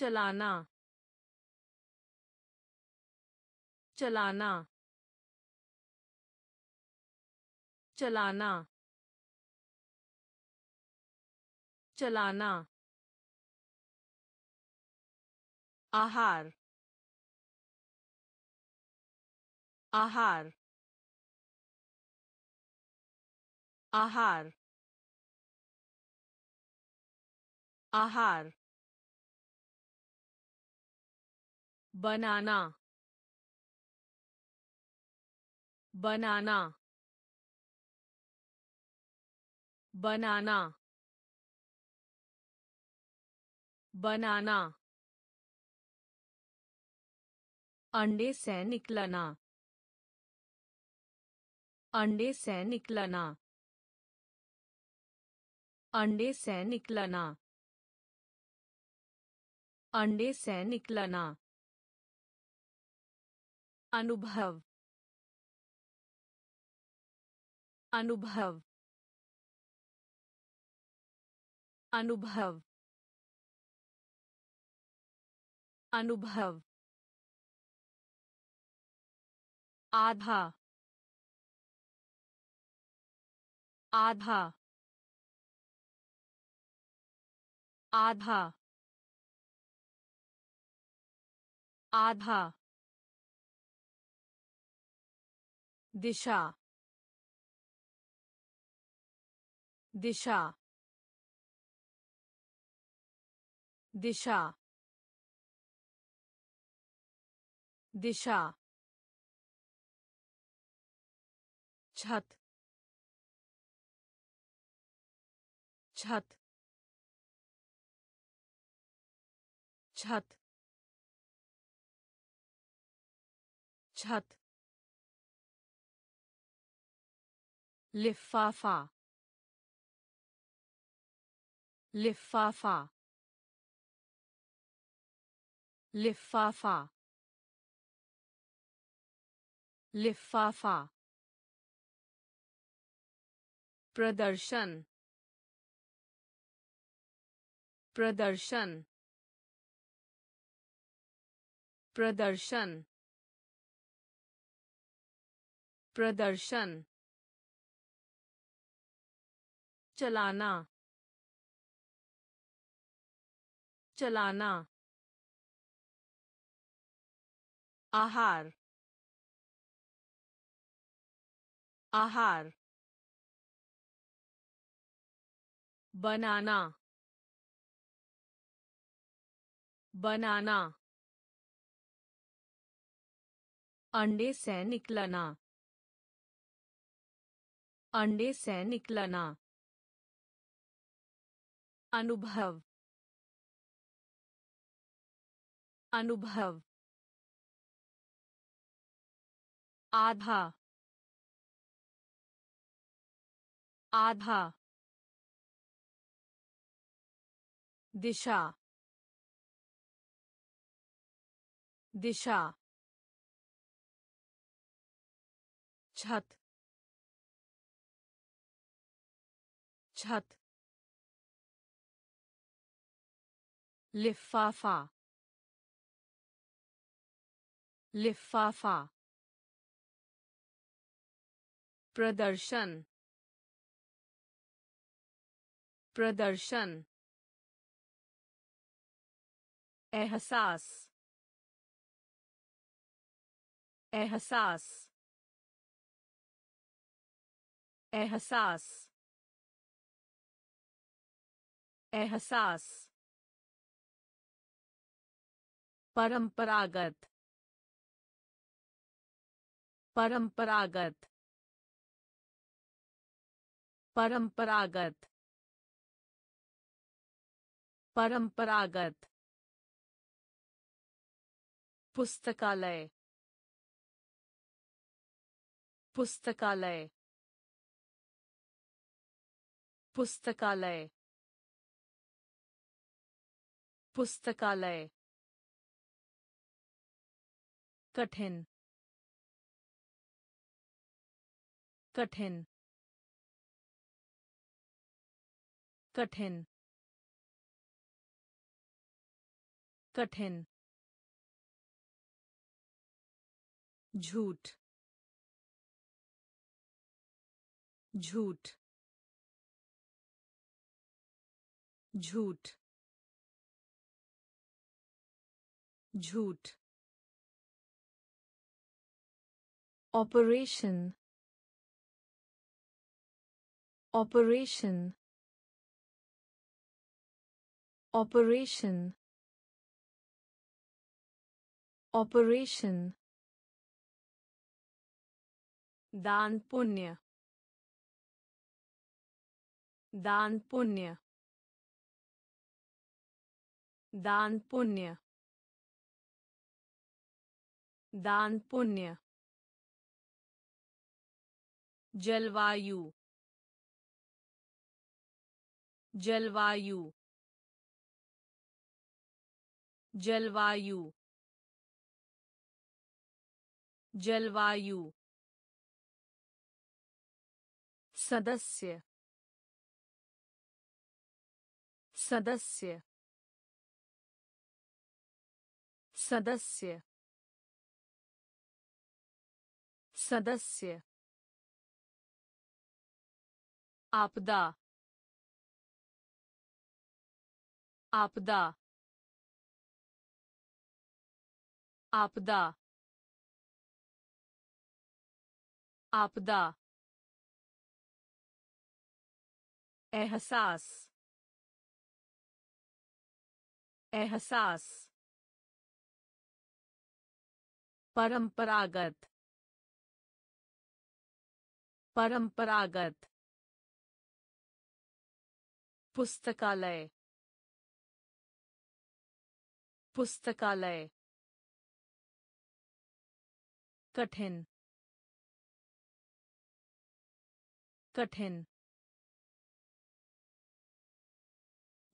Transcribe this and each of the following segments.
चलाना चलाना चलाना चलाना। आहार आहार आहार। आहार। बनाना बनाना बनाना बनाना। अंडे से निकलना, अंडे से निकलना। अंडे से निकलना, अंडे से निकलना। अनुभव अनुभव अनुभव अनुभव आधा आधा आधा आधा। दिशा दिशा दिशा दिशा छत छत छत छत लिफाफा। लिफाफा। लिफाफा। लिफाफा। प्रदर्शन। प्रदर्शन। प्रदर्शन। प्रदर्शन। चलाना चलाना आहार आहार बनाना बनाना अंडे से निकलना अंडे से निकलना। अनुभव अनुभव आधा आधा दिशा दिशा छत छत लिफाफा। लिफाफा। प्रदर्शन। प्रदर्शन। एहसास। एहसास। एहसास। एहसास। परंपरागत परंपरागत परंपरागत परंपरागत पुस्तकालय पुस्तकालय पुस्तकालय पुस्तकालय। कठिन। कठिन। कठिन। कठिन। झूठ। झूठ। झूठ। झूठ। operation operation operation operation दान पुण्य दान पुण्य दान पुण्य दान पुण्य जलवायु जलवायु जलवायु जलवायु। सदस्य सदस्य। सदस्य सदस्य। आपदा आपदा आपदा आपदा। एहसास एहसास। परंपरागत परंपरागत। पुस्तकालय। पुस्तकालय। कठिन। कठिन।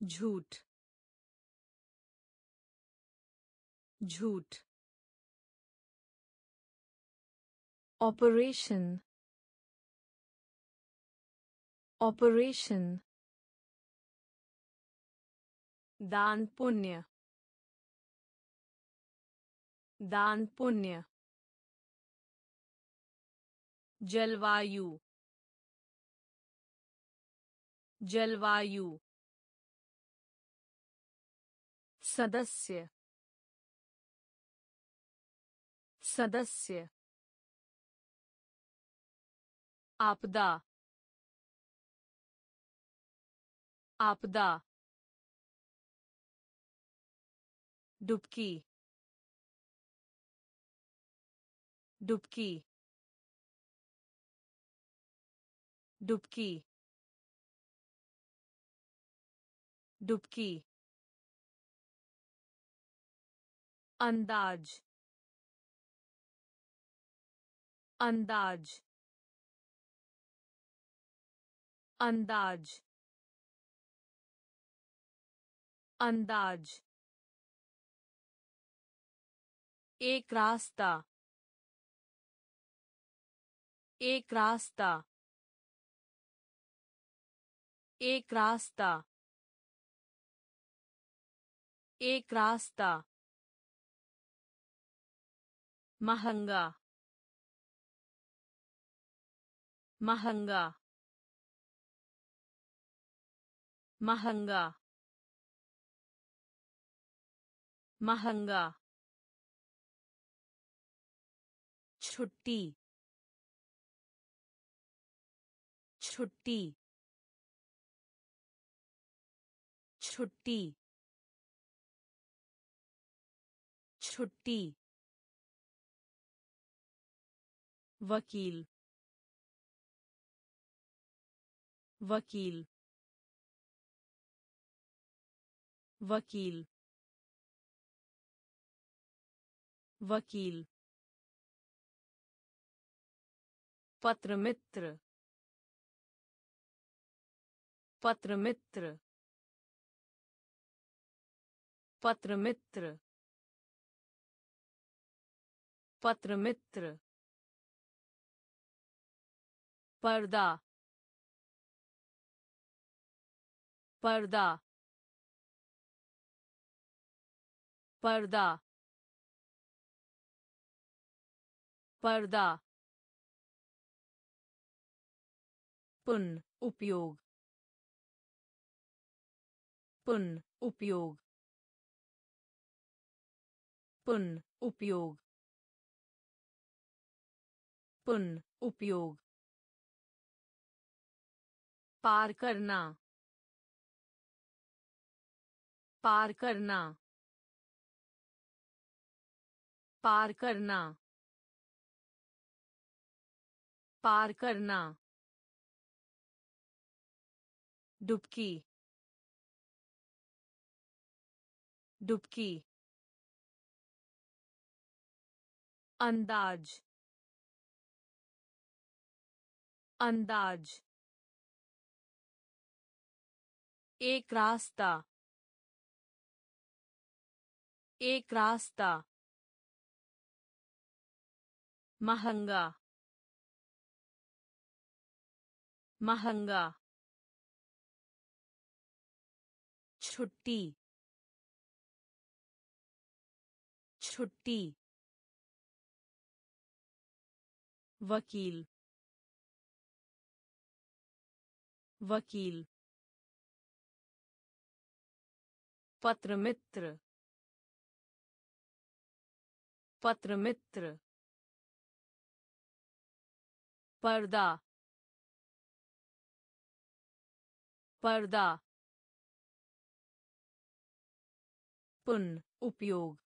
झूठ। झूठ। ऑपरेशन। ऑपरेशन। दान पुण्य। दान पुण्य। जलवायु। जलवायु। सदस्य। सदस्य। आपदा। आपदा। डुबकी। डुबकी। डुबकी। डुबकी। अंदाज। अंदाज। अंदाज। अंदाज। एक रास्ता। एक रास्ता। एक रास्ता। एक रास्ता। महँगा। महँगा। महँगा। महँगा। छुट्टी। छुट्टी। छुट्टी। छुट्टी। वकील। वकील। वकील। वकील। पत्र मित्र पत्र मित्र पत्र मित्र पत्र मित्र पर्दा। पर्दा। पर्दा। पर्दा। पुन उपयोग पुन उपयोग पुन उपयोग पुन उपयोग पार करना पार करना पार करना पार करना डुबकी। डुबकी। अंदाज। अंदाज। एक रास्ता। एक रास्ता। महँगा। महँगा। छुट्टी। छुट्टी। वकील। वकील। पत्र मित्र पत्र मित्र पर्दा। पर्दा। पुन उपयोग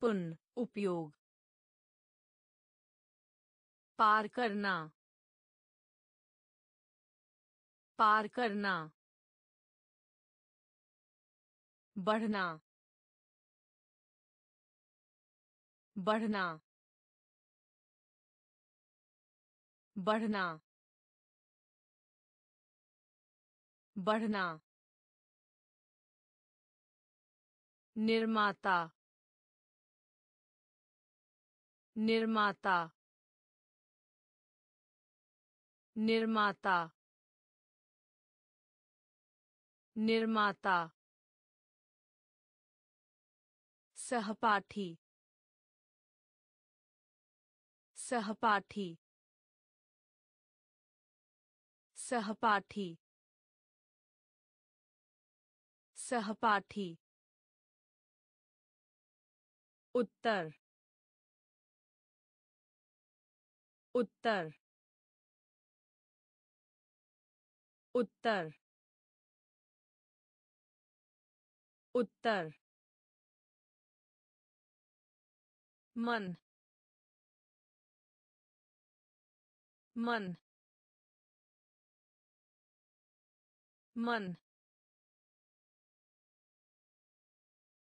पुन उपयोग पार करना पार करना बढ़ना बढ़ना बढ़ना बढ़ना निर्माता निर्माता निर्माता निर्माता सहपाठी सहपाठी सहपाठी सहपाठी। उत्तर। उत्तर। उत्तर। उत्तर। मन। मन। मन।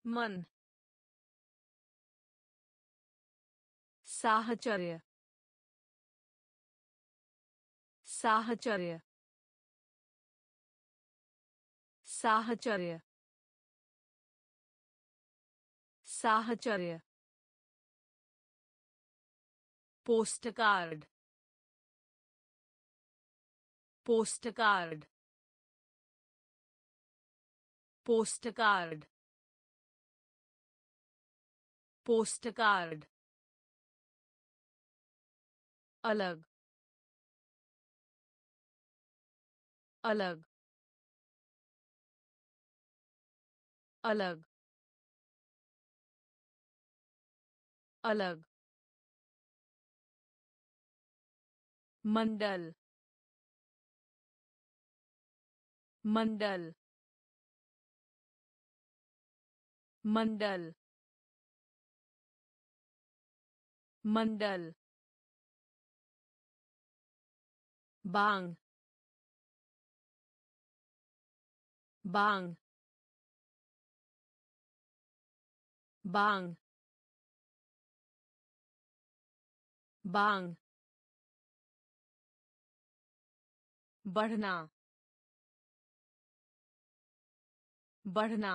मन। साहचर्य साहचर्य साहचर्य साहचर्य। पोस्ट कार्ड पोस्ट कार्ड अलग। अलग। अलग। अलग। मंडल। मंडल। मंडल। मंडल। बांग बांग बांग बांग बढ़ना बढ़ना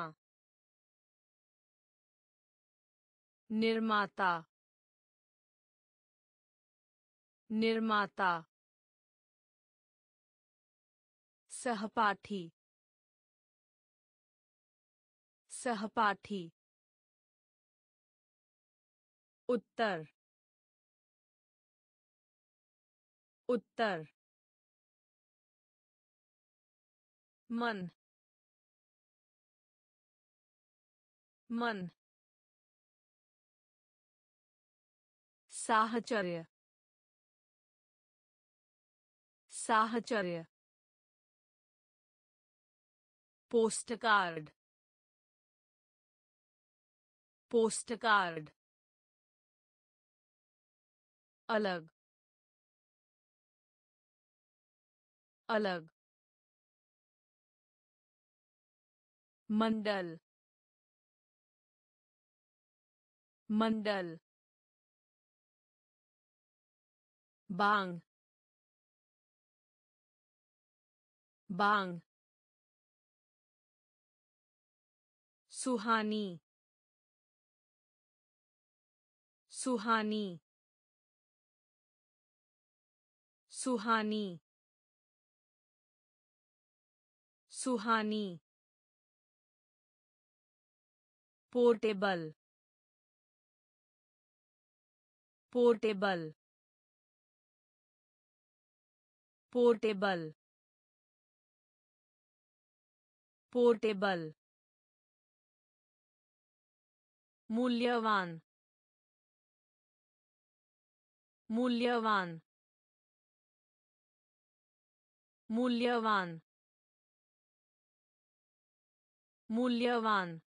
निर्माता निर्माता सहपाठी। सहपाठी। उत्तर। उत्तर। मन। मन। साहचर्य। साहचर्य। पोस्ट कार्ड अलग अलग मंडल मंडल बांग बांग सुहानी। सुहानी। सुहानी। सुहानी। पोर्टेबल। पोर्टेबल। पोर्टेबल। पोर्टेबल। मूल्यवान मूल्यवान मूल्यवान मूल्यवान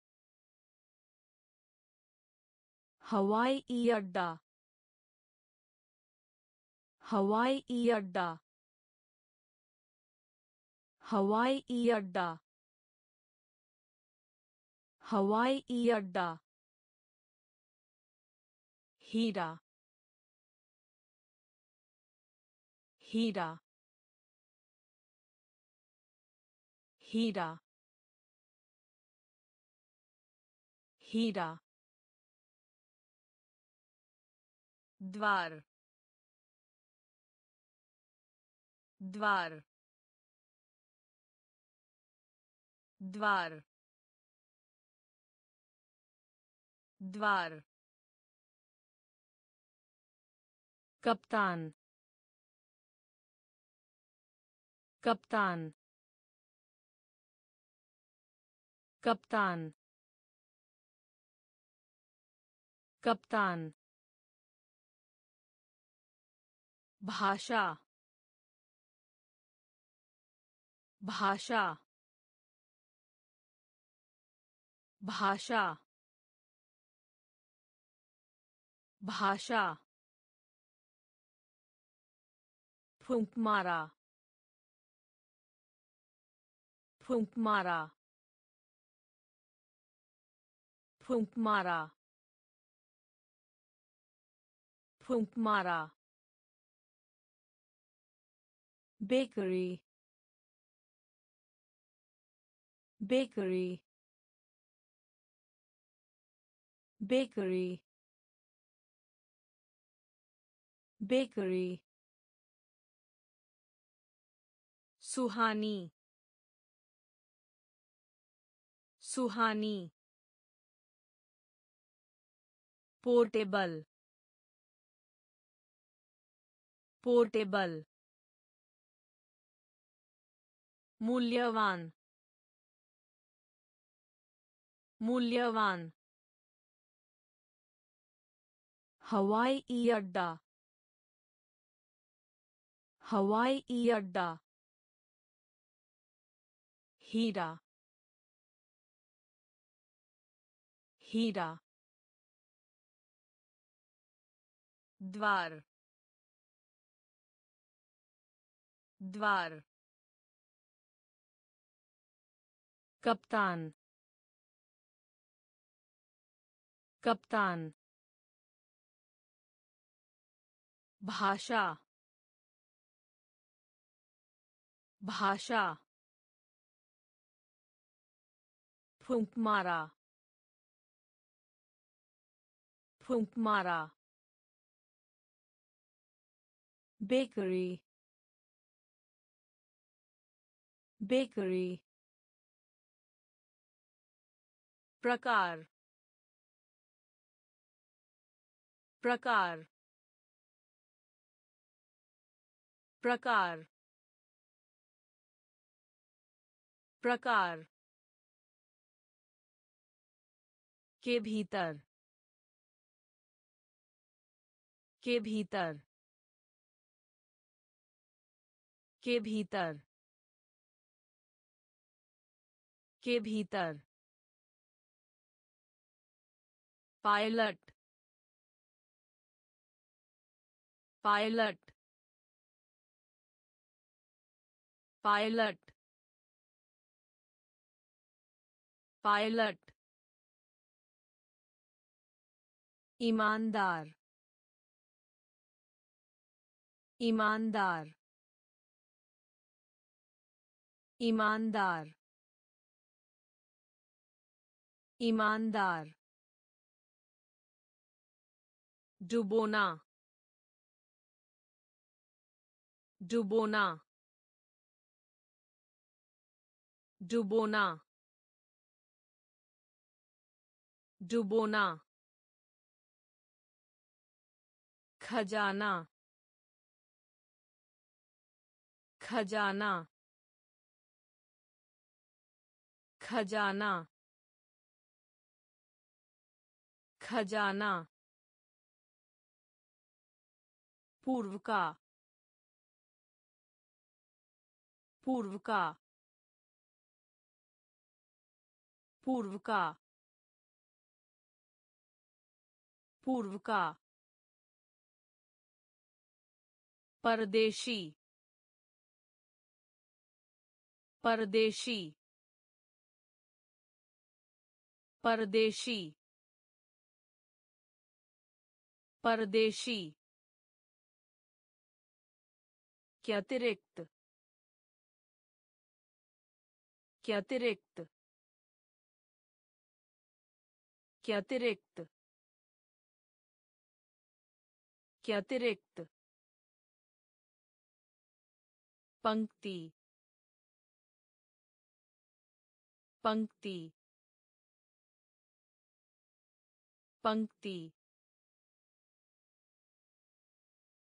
हवाई अड्डा हवाई अड्डा हवाई अड्डा हवाई अड्डा हीरा हीरा हीरा हीरा द्वार द्वार द्वार द्वार कप्तान कप्तान कप्तान कप्तान भाषा भाषा भाषा भाषा Pumpmara. Pumpmara. Pumpmara. Pumpmara. Bakery. Bakery. Bakery. Bakery. सुहानी। सुहानी। पोर्टेबल। पोर्टेबल। मूल्यवान। मूल्यवान। हवाई अड्डा। हवाई अड्डा। हीरा हीरा द्वार द्वार कप्तान कप्तान भाषा भाषा फूंक मारा फूंक मारा बेकरी बेकरी प्रकार प्रकार प्रकार प्रकार के भीतर। के भीतर। के भीतर। के भीतर। पायलट। पायलट। पायलट। पायलट। ईमानदार ईमानदार ईमानदार ईमानदार। डुबोना डुबोना डुबोना। डुबोना। खजाना। खजाना। खजाना। खजाना। पूर्व का पूर्व का पूर्व का पूर्व का परदेशी। परदेशी। परदेशी। परदेशी। के अतिरिक्त। के अतिरिक्त। के अतिरिक्त। के अतिरिक्त। पंक्ति। पंक्ति। पंक्ति।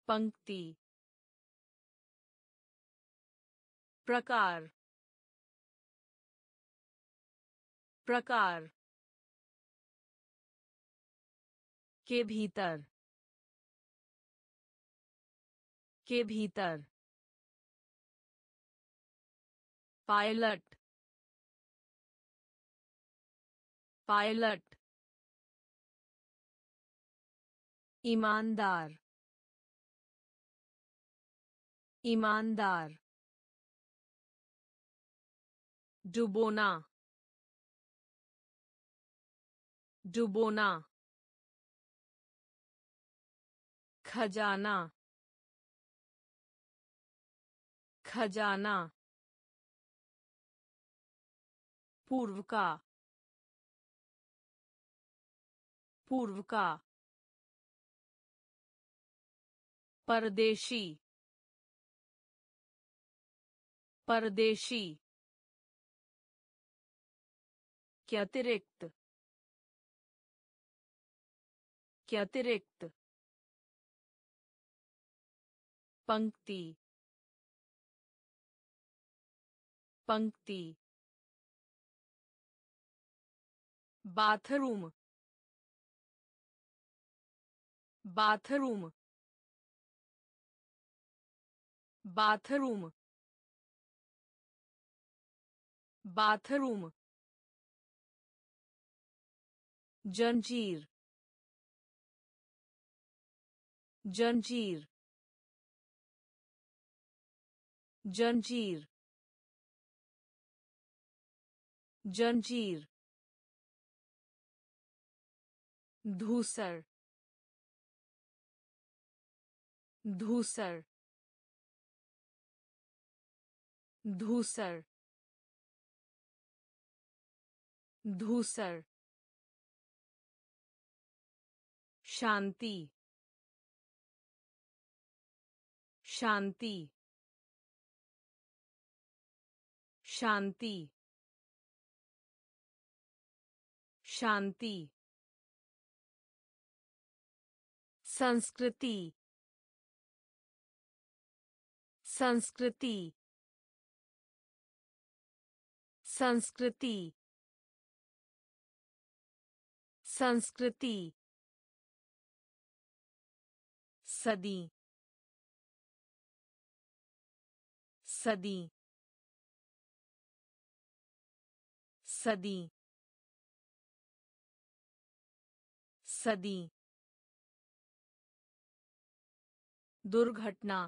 पंक्ति। प्रकार। प्रकार। के भीतर। के भीतर। पायलट पायलट ईमानदार ईमानदार डुबोना डुबोना खजाना खजाना पूर्व का। पूर्व का। परदेशी। परदेशी। के अतिरिक्त। के अतिरिक्त। पंक्ति। पंक्ति। बाथरूम बाथरूम बाथरूम बाथरूम जंजीर जंजीर जंजीर जंजीर धूसर धूसर धूसर धूसर। शांति शांति शांति। शांति। संस्कृति संस्कृति संस्कृति संस्कृति सदी सदी सदी सदी। दुर्घटना।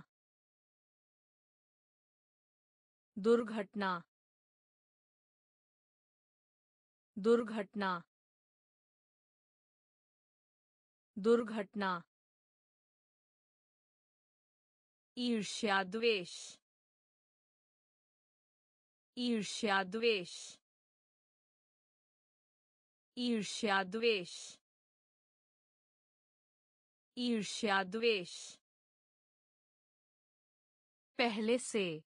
दुर्घटना। दुर्घटना। दुर्घटना। ईर्ष्या द्वेष। ईर्ष्या द्वेष। पहले से।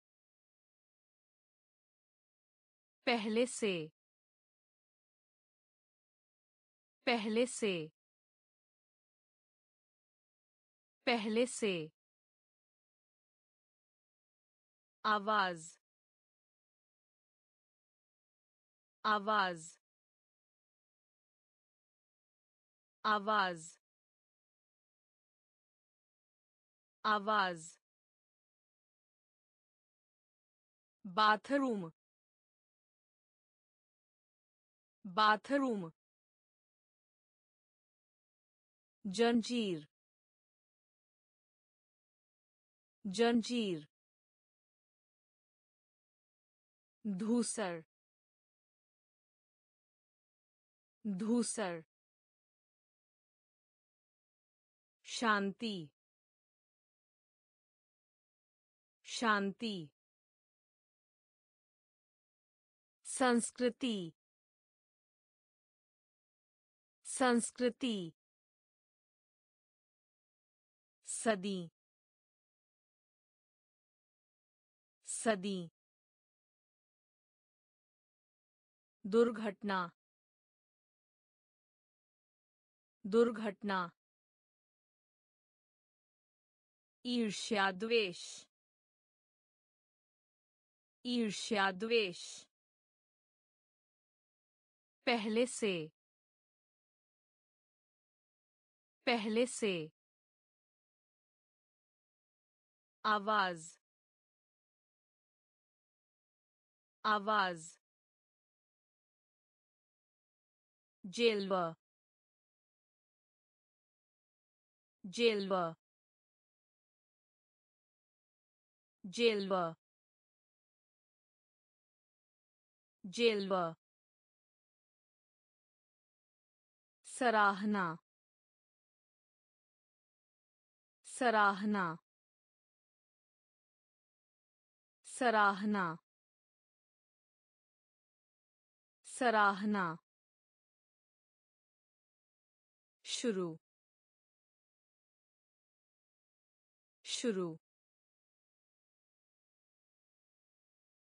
पहले से। पहले से। पहले से। आवाज़। आवाज़। आवाज़। आवाज़। बाथरूम बाथरूम जंजीर जंजीर धूसर धूसर शांति शांति संस्कृति संस्कृति सदी सदी दुर्घटना दुर्घटना ईर्ष्या द्वेष ईर्ष्या द्वेष। पहले से। पहले से। आवाज़। आवाज़। जेलवा। जेलवा। जेलवा। जेलवा। सराहना। सराहना। सराहना। सराहना। शुरू। शुरू।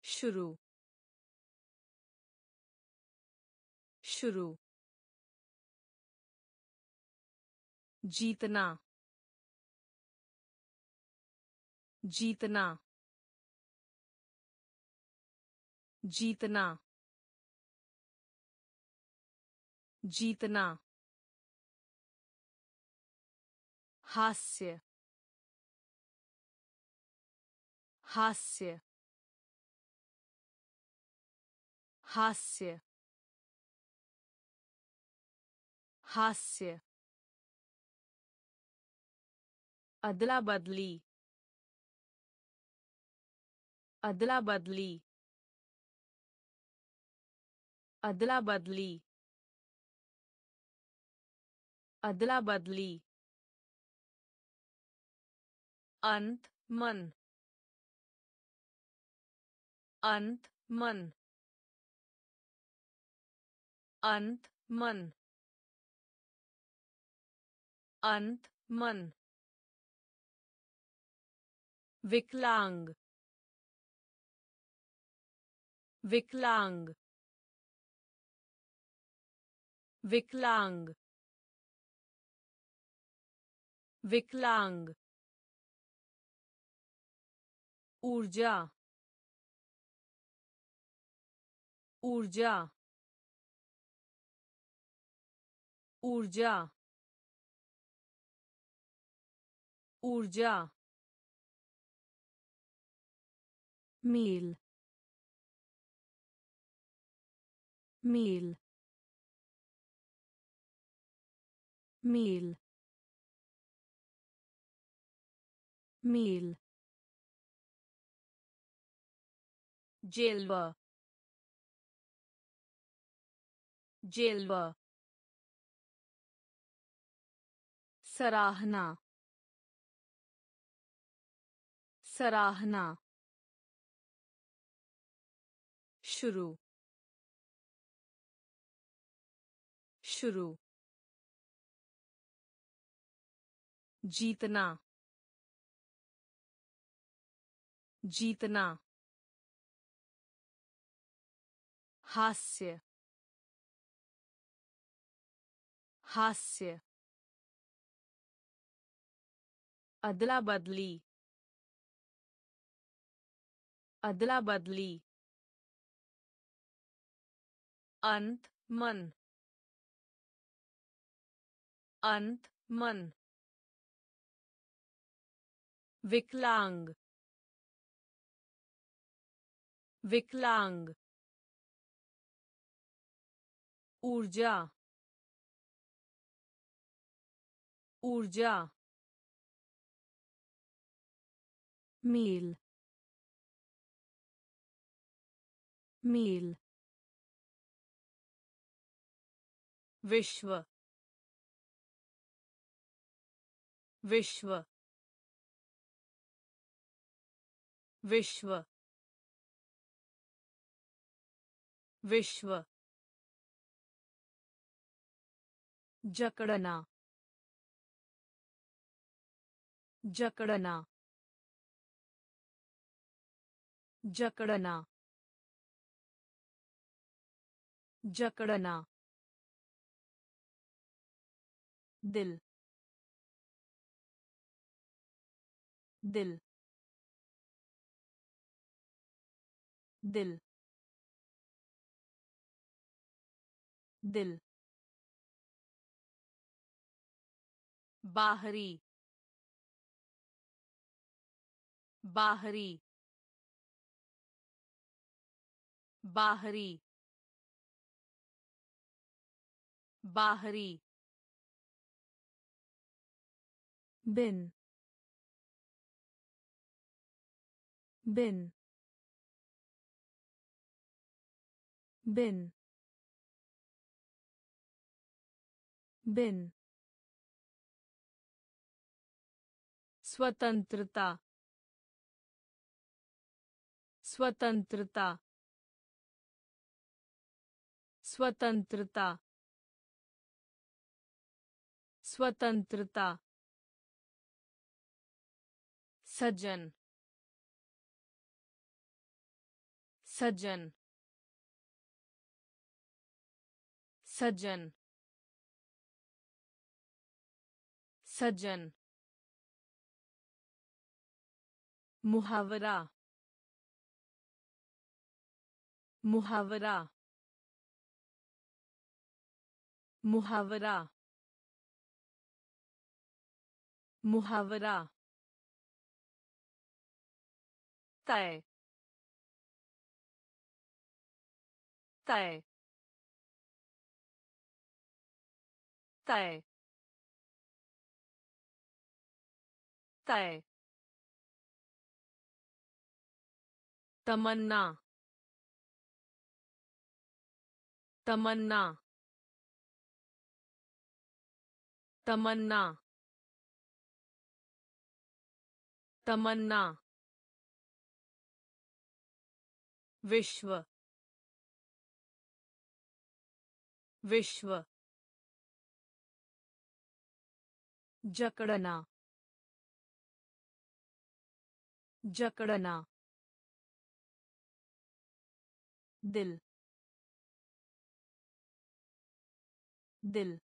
शुरू। शुरू। जीतना। जीतना। जीतना। जीतना। हास्य। हास्य। हास्य। हास्य। अदला बदली। अदला बदली। अदला बदली। अदला बदली। अंत मन। अंत मन। अंत मन। अंत मन। विकलांग विकलांग विकलांग विकलांग ऊर्जा ऊर्जा ऊर्जा ऊर्जा मील मील मील मील जेलवा जेलवा सराहना सराहना शुरू। शुरू। जीतना। जीतना। हास्य। हास्य। अदला बदली। अदला बदली। अंत मन अंत मन विकलांग विकलांग ऊर्जा ऊर्जा मील मील विश्व विश्व विश्व विश्व। जकड़ना जकड़ना जकड़ना जकड़ना। दिल दिल दिल दिल। बाहरी बाहरी बाहरी। बाहरी। बिन बिन बिन बिन स्वतंत्रता स्वतंत्रता स्वतंत्रता स्वतंत्रता सज्जन सज्जन सज्जन सज्जन मुहावरा मुहावरा मुहावरा मुहावरा तय तय तय तय तमन्ना तमन्ना तमन्ना तमन्ना विश्व विश्व जकड़ना जकड़ना दिल दिल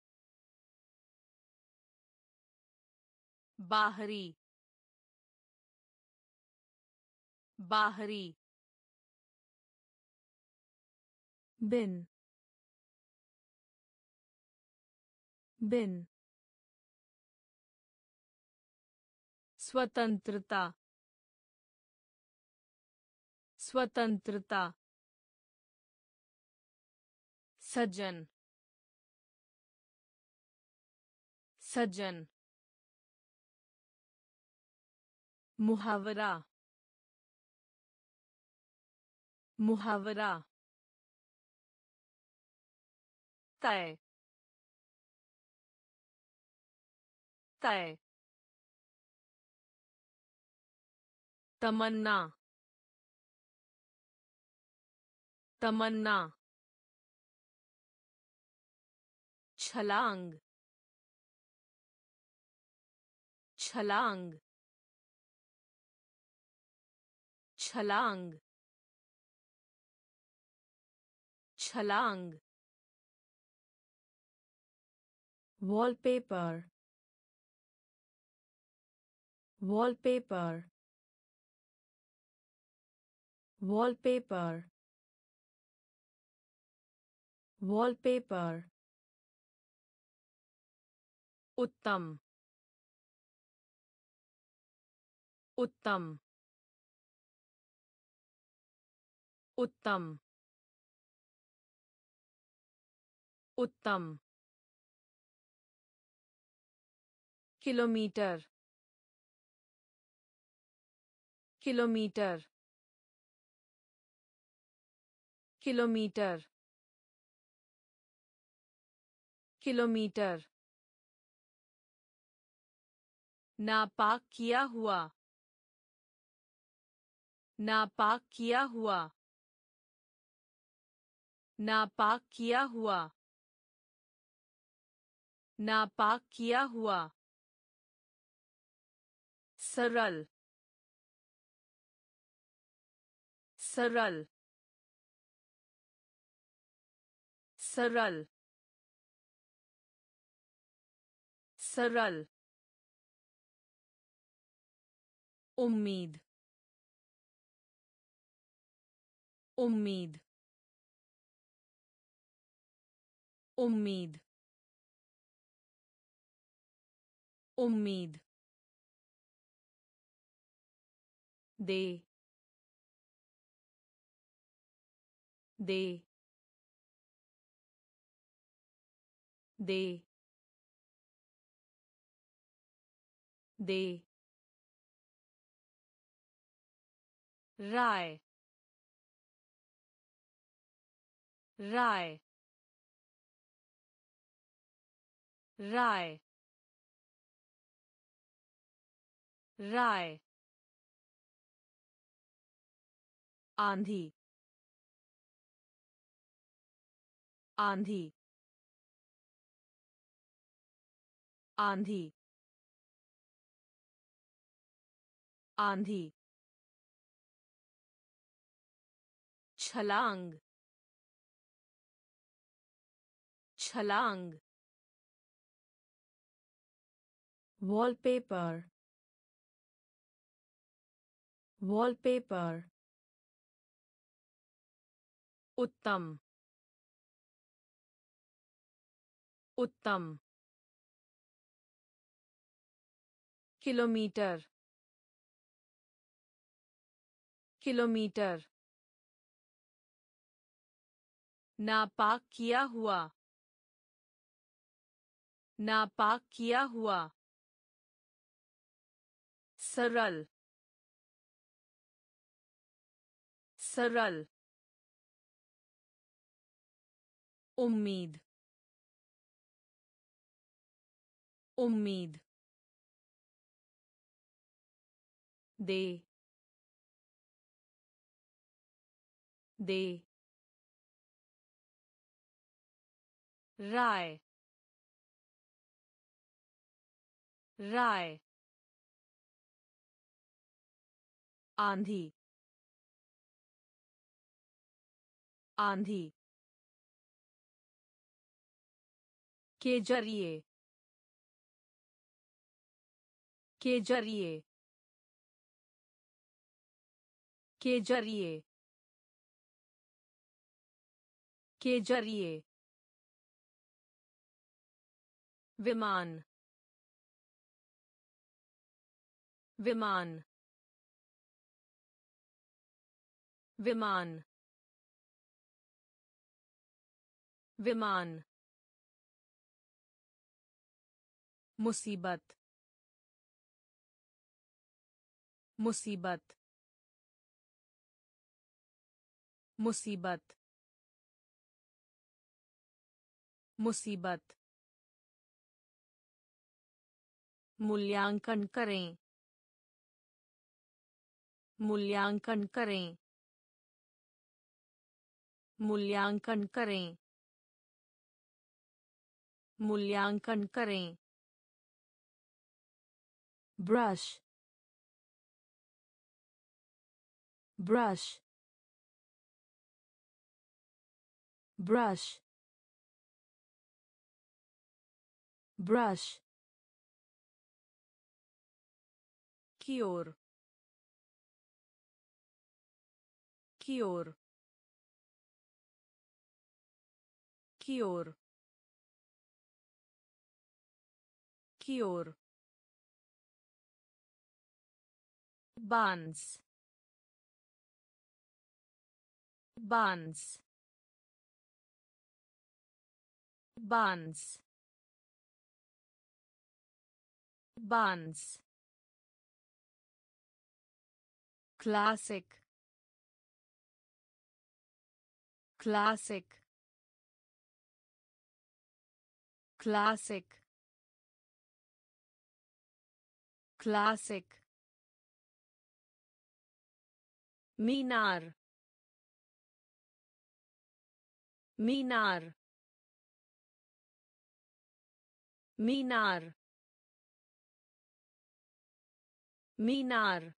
बाहरी बाहरी बिन बिन स्वतंत्रता स्वतंत्रता सज्जन सज्जन मुहावरा मुहावरा तय तय तमन्ना तमन्ना छलांग छलांग छलांग छलांग wallpaper wallpaper wallpaper wallpaper उत्तम उत्तम उत्तम उत्तम किलोमीटर किलोमीटर किलोमीटर किलोमीटर। नापाक किया हुआ, नापाक किया हुआ, नापाक किया हुआ, नापाक किया हुआ। सरल सरल सरल सरल उम्मीद उम्मीद उम्मीद उम्मीद दे। दे। दे। दे। राय। राय। राय। राय। आंधी। आंधी। आंधी। आंधी। छलांग। छलांग। वॉलपेपर वॉलपेपर उत्तम। उत्तम। किलोमीटर। किलोमीटर। नापाक किया हुआ। नापाक किया हुआ। सरल। सरल। उम्मीद उम्मीद दे दे राय राय आंधी आंधी के ज़रिए। के ज़रिए। के ज़रिए। के ज़रिए। विमान। विमान। विमान। विमान। मुसीबत मुसीबत मुसीबत मुसीबत मूल्यांकन करें मूल्यांकन करें मूल्यांकन करें मूल्यांकन करें brush brush brush brush Cure. Cure. Cure. Cure. buns buns buns buns classic. Classic. Classic. Classic. मीनार मीनार मीनार मीनार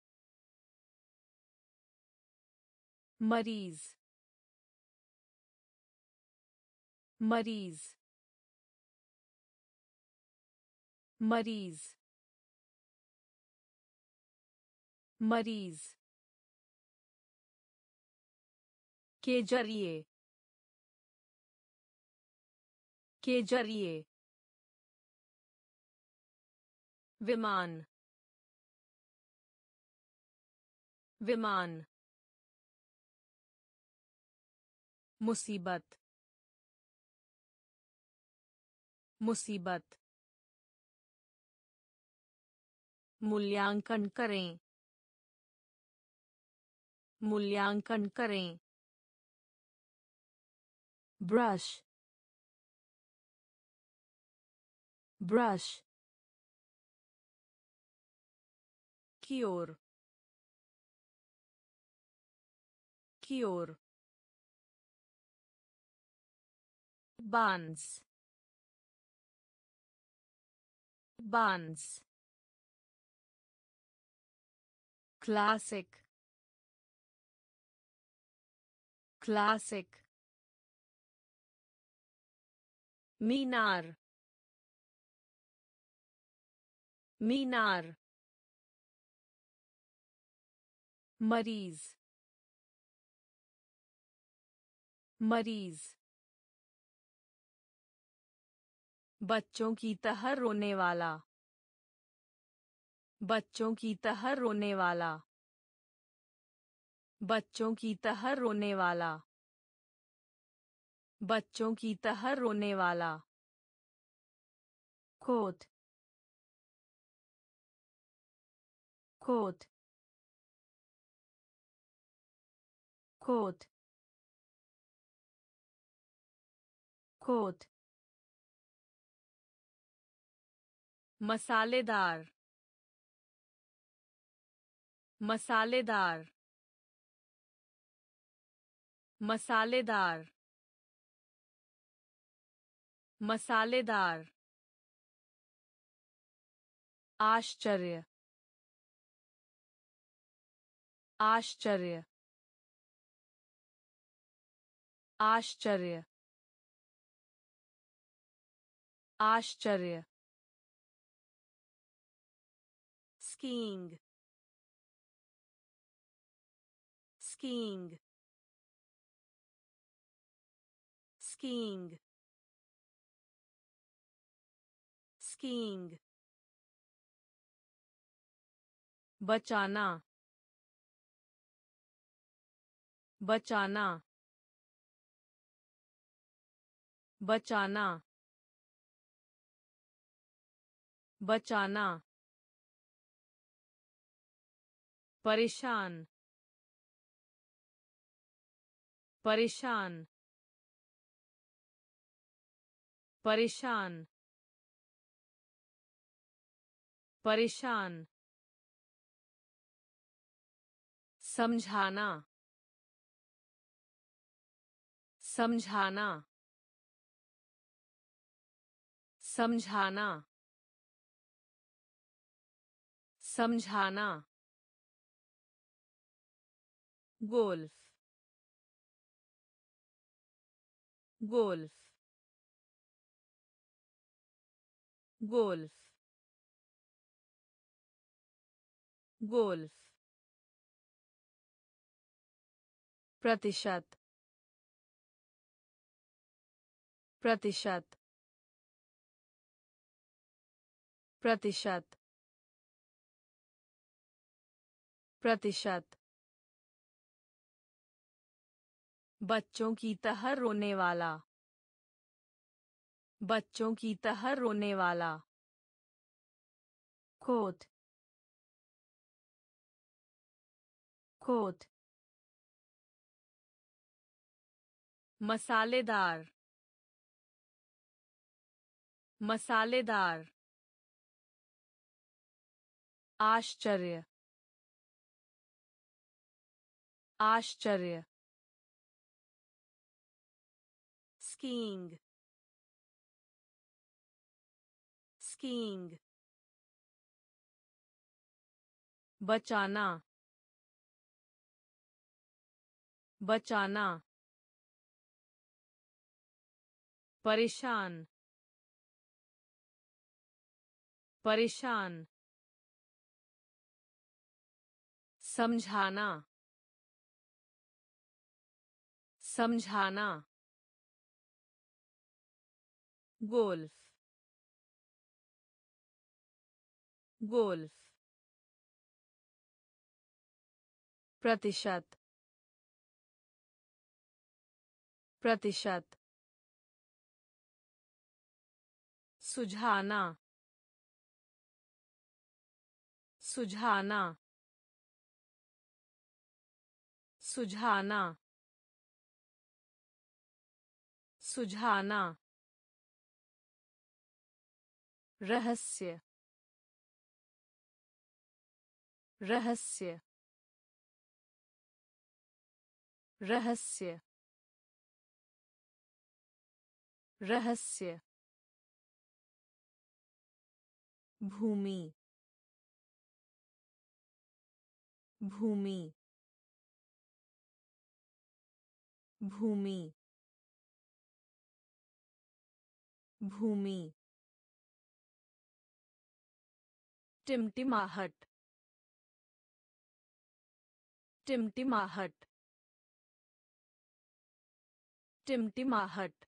मरीज मरीज मरीज मरीज के ज़रिए। के ज़रिए। विमान। विमान। मुसीबत। मुसीबत। मूल्यांकन करें। मूल्यांकन करें। brush brush cure cure Buns. Buns. classic classic मीनार मीनार मरीज़ मरीज़ बच्चों की तरह रोने वाला। बच्चों की तरह रोने वाला। बच्चों की तरह रोने वाला। बच्चों की तरह रोने वाला। कोट कोट कोट कोट मसालेदार। मसालेदार। मसालेदार। मसालेदार। आश्चर्य। आश्चर्य। आश्चर्य। आश्चर्य। स्कीइंग। स्कीइंग। स्कीइंग। स्कीइंग बचाना बचाना बचाना बचाना परेशान परेशान परेशान परेशान। समझाना। समझाना। समझाना। समझाना। गोल्फ। गोल्फ। गोल्फ। गोल्फ प्रतिशत प्रतिशत प्रतिशत प्रतिशत बच्चों की तरह रोने वाला बच्चों की तरह रोने वाला कोट कोट। मसालेदार। मसालेदार। आश्चर्य। आश्चर्य। स्कीइंग। स्कीइंग। बचाना। बचाना परेशान परेशान समझाना समझाना गोल्फ गोल्फ प्रतिशत प्रतिशत। सुझाना। सुझाना। सुझाना। सुझाना। रहस्य। रहस्य। रहस्य। रहस्य। भूमि। भूमि। भूमि। भूमि। टिमटिमाहट। टिमटिमाहट। टिमटिमाहट।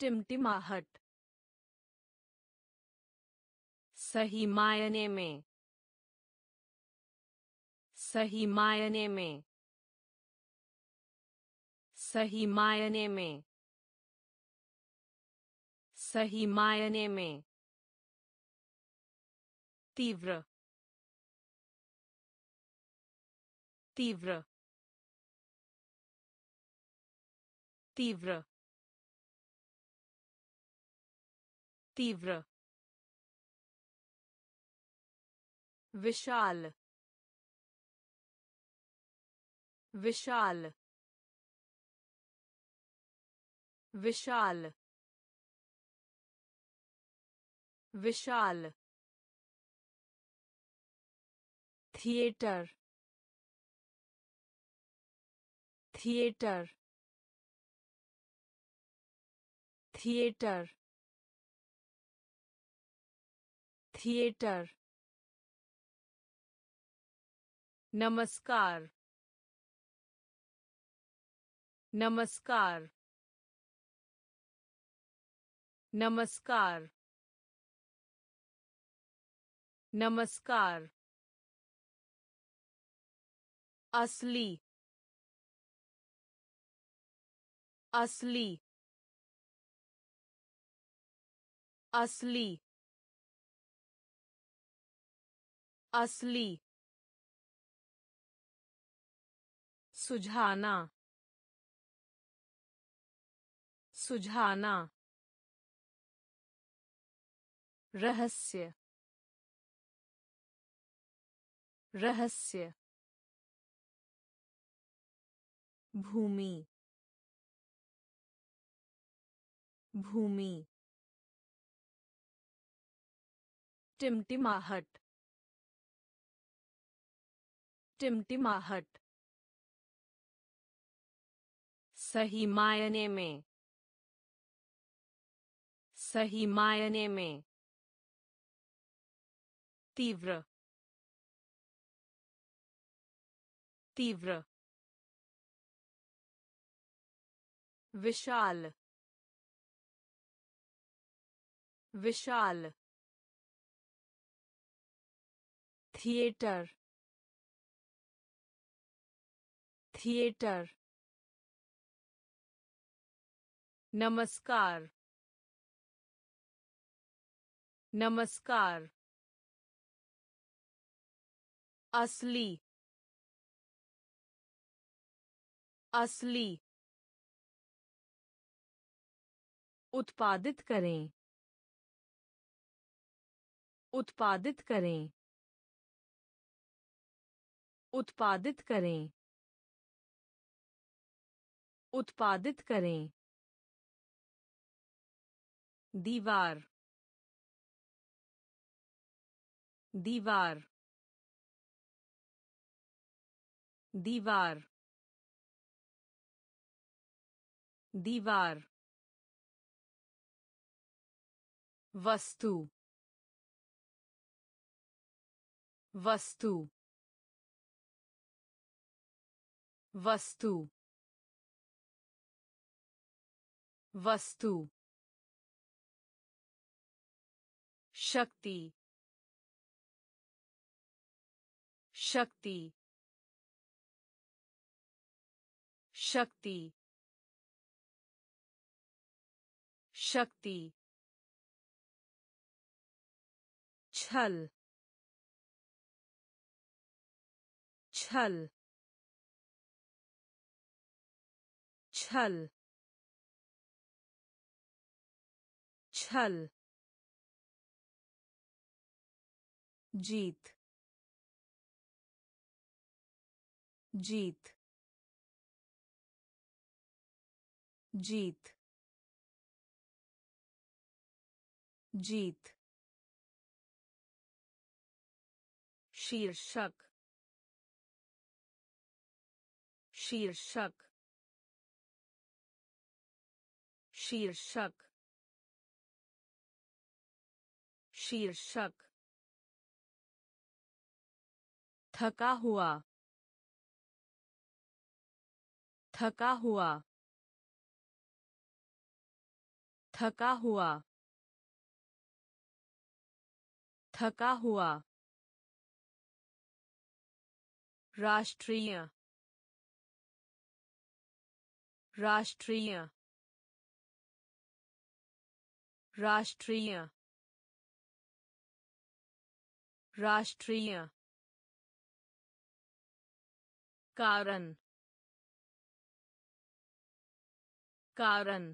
टिमटिमाहट। सही मायने में। सही मायने में। सही मायने में। सही मायने में। तीव्र। तीव्र। तीव्र। तीव्र विशाल विशाल विशाल विशाल थिएटर थिएटर थिएटर थिएटर। नमस्कार। नमस्कार। नमस्कार। नमस्कार। असली। असली। असली। असली। सुझाना। सुझाना। रहस्य। रहस्य। भूमि। भूमि। टिमटिमाहट। टिमटिमाहट। सही मायने में। सही मायने में। तीव्र। तीव्र। विशाल। विशाल। थिएटर। थिएटर। नमस्कार। नमस्कार। असली। असली। उत्पादित करें। उत्पादित करें। उत्पादित करें। उत्पादित करें। दीवार। दीवार। दीवार। दीवार। वस्तु। वस्तु। वस्तु। वस्तु शक्ति शक्ति शक्ति शक्ति छल छल छल छल जीत। जीत। जीत। जीत। शीर्षक। शीर्षक। शीर्षक। शीर्षक। थका हुआ। थका हुआ। थका हुआ। थका हुआ। राष्ट्रीय। राष्ट्रीय। राष्ट्रीय। राष्ट्रीय कारण कारण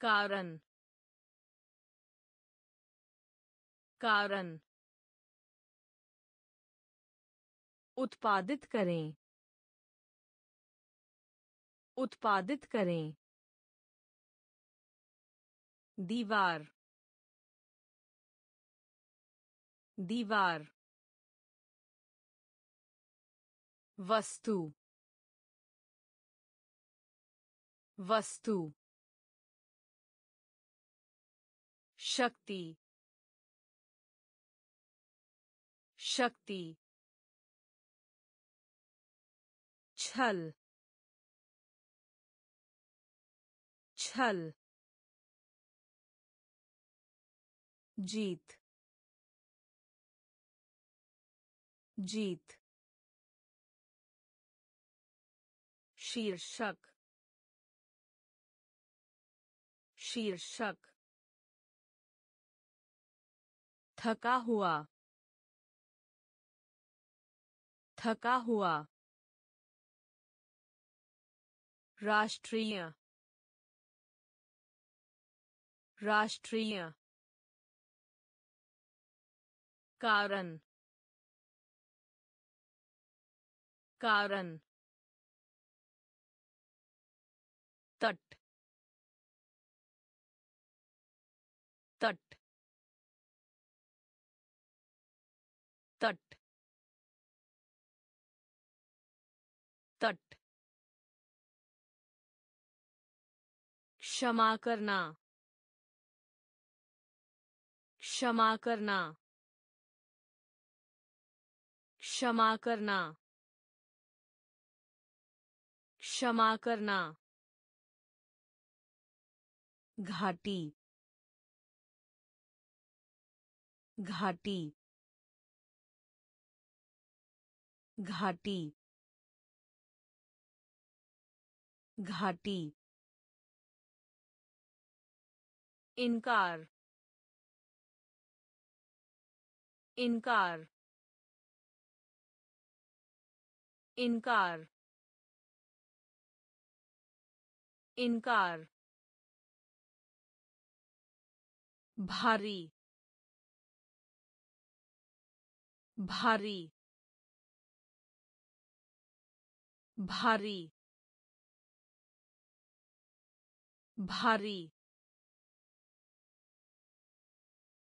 कारण कारण उत्पादित करें उत्पादित करें दीवार दीवार वस्तु वस्तु शक्ति शक्ति छल छल जीत। जीत शीर्षक शीर्षक थका हुआ थका हुआ राष्ट्रीय राष्ट्रीय कारण कारण। तट। तट। तट। तट। क्षमा करना। क्षमा करना। क्षमा करना। क्षमा करना। घाटी। घाटी। घाटी। घाटी। इनकार। इनकार। इनकार। इनकार भारी भारी भारी भारी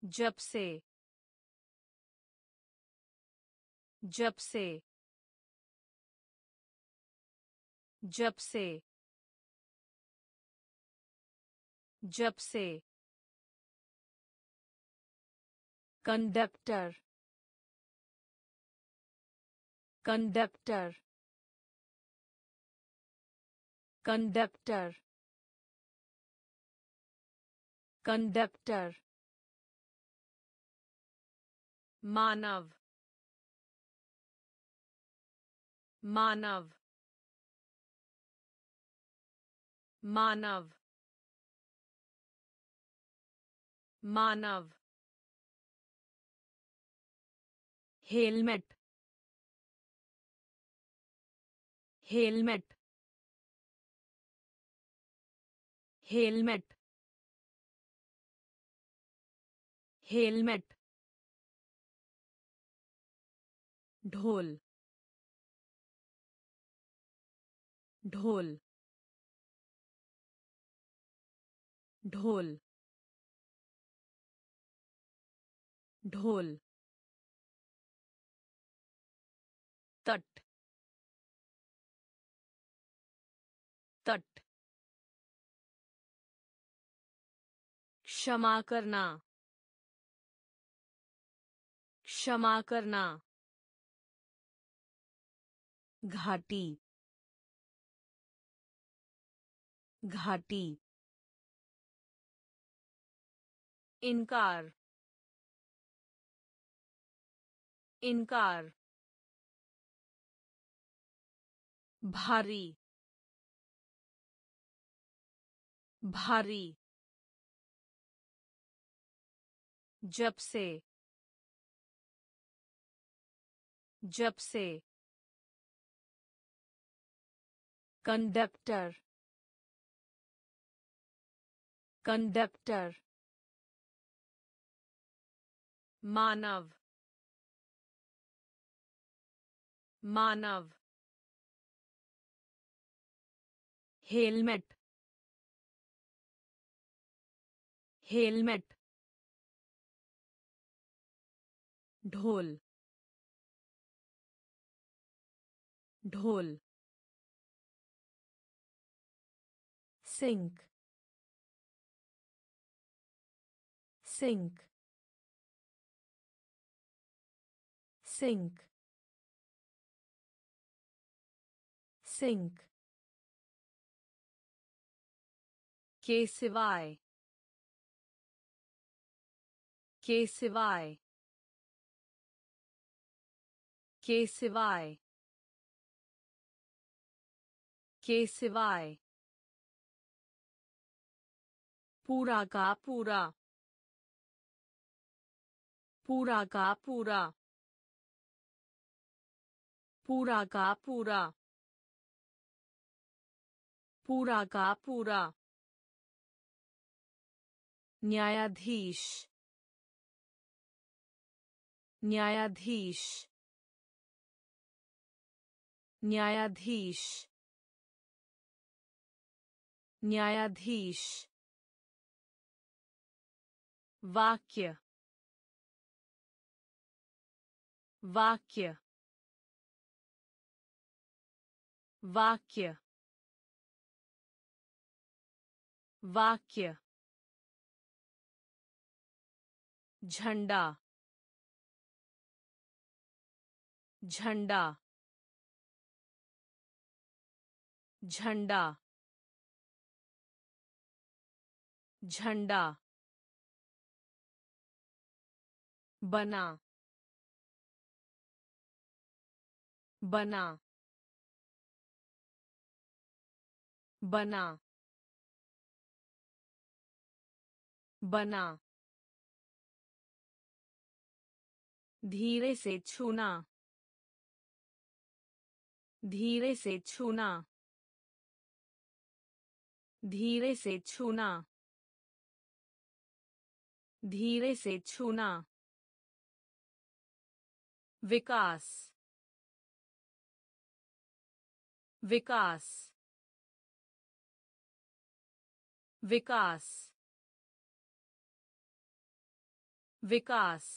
जब से जब से जब से जब से। कंडक्टर। कंडक्टर। कंडक्टर। कंडक्टर। मानव। मानव। मानव। मानव हेलमेट हेलमेट हेलमेट हेलमेट ढोल ढोल ढोल ढोल तट तट क्षमा करना क्षमा करना घाटी घाटी इनकार इनकार भारी भारी जब से जब से कंडक्टर कंडक्टर मानव मानव हेलमेट हेलमेट ढोल ढोल sink sink sink sink के सिवाय के सिवाय के सिवाय के सिवाय पूरा का पूरा पूरा का पूरा पूरा का पूरा पूरा का पूरा। न्यायाधीश। न्यायाधीश। न्यायाधीश। न्यायाधीश। वाक्य। वाक्य। वाक्य। वाक्य झंडा झंडा झंडा झंडा बना बना बना। बना। धीरे से छूना। धीरे से छूना। धीरे से छूना। धीरे से छूना। विकास। विकास। विकास। विकास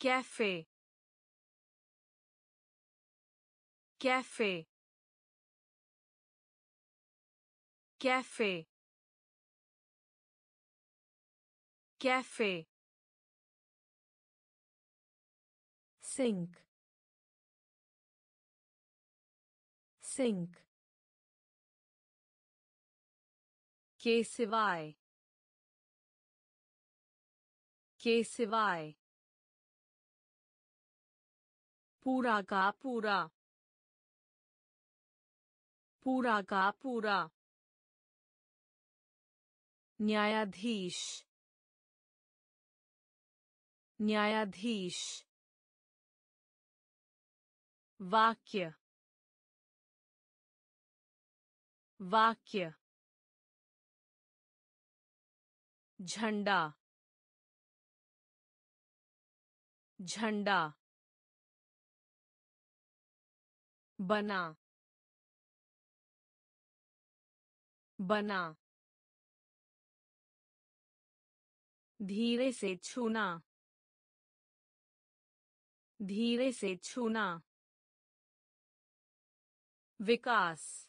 cafe cafe cafe cafe sink sink के सिवाय के सिवाय। पूरा का पूरा। पूरा का पूरा। न्यायाधीश। न्यायाधीश। वाक्य। वाक्य। झंडा। झंडा बना बना धीरे से छूना धीरे से छूना विकास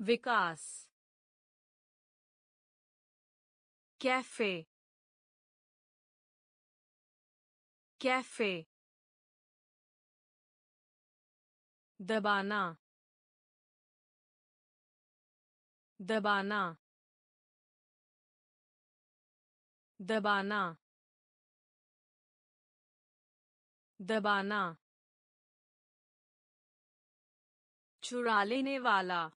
विकास कैफ़े कैफ़े। दबाना। दबाना। दबाना। दबाना। चुरा लेने वाला।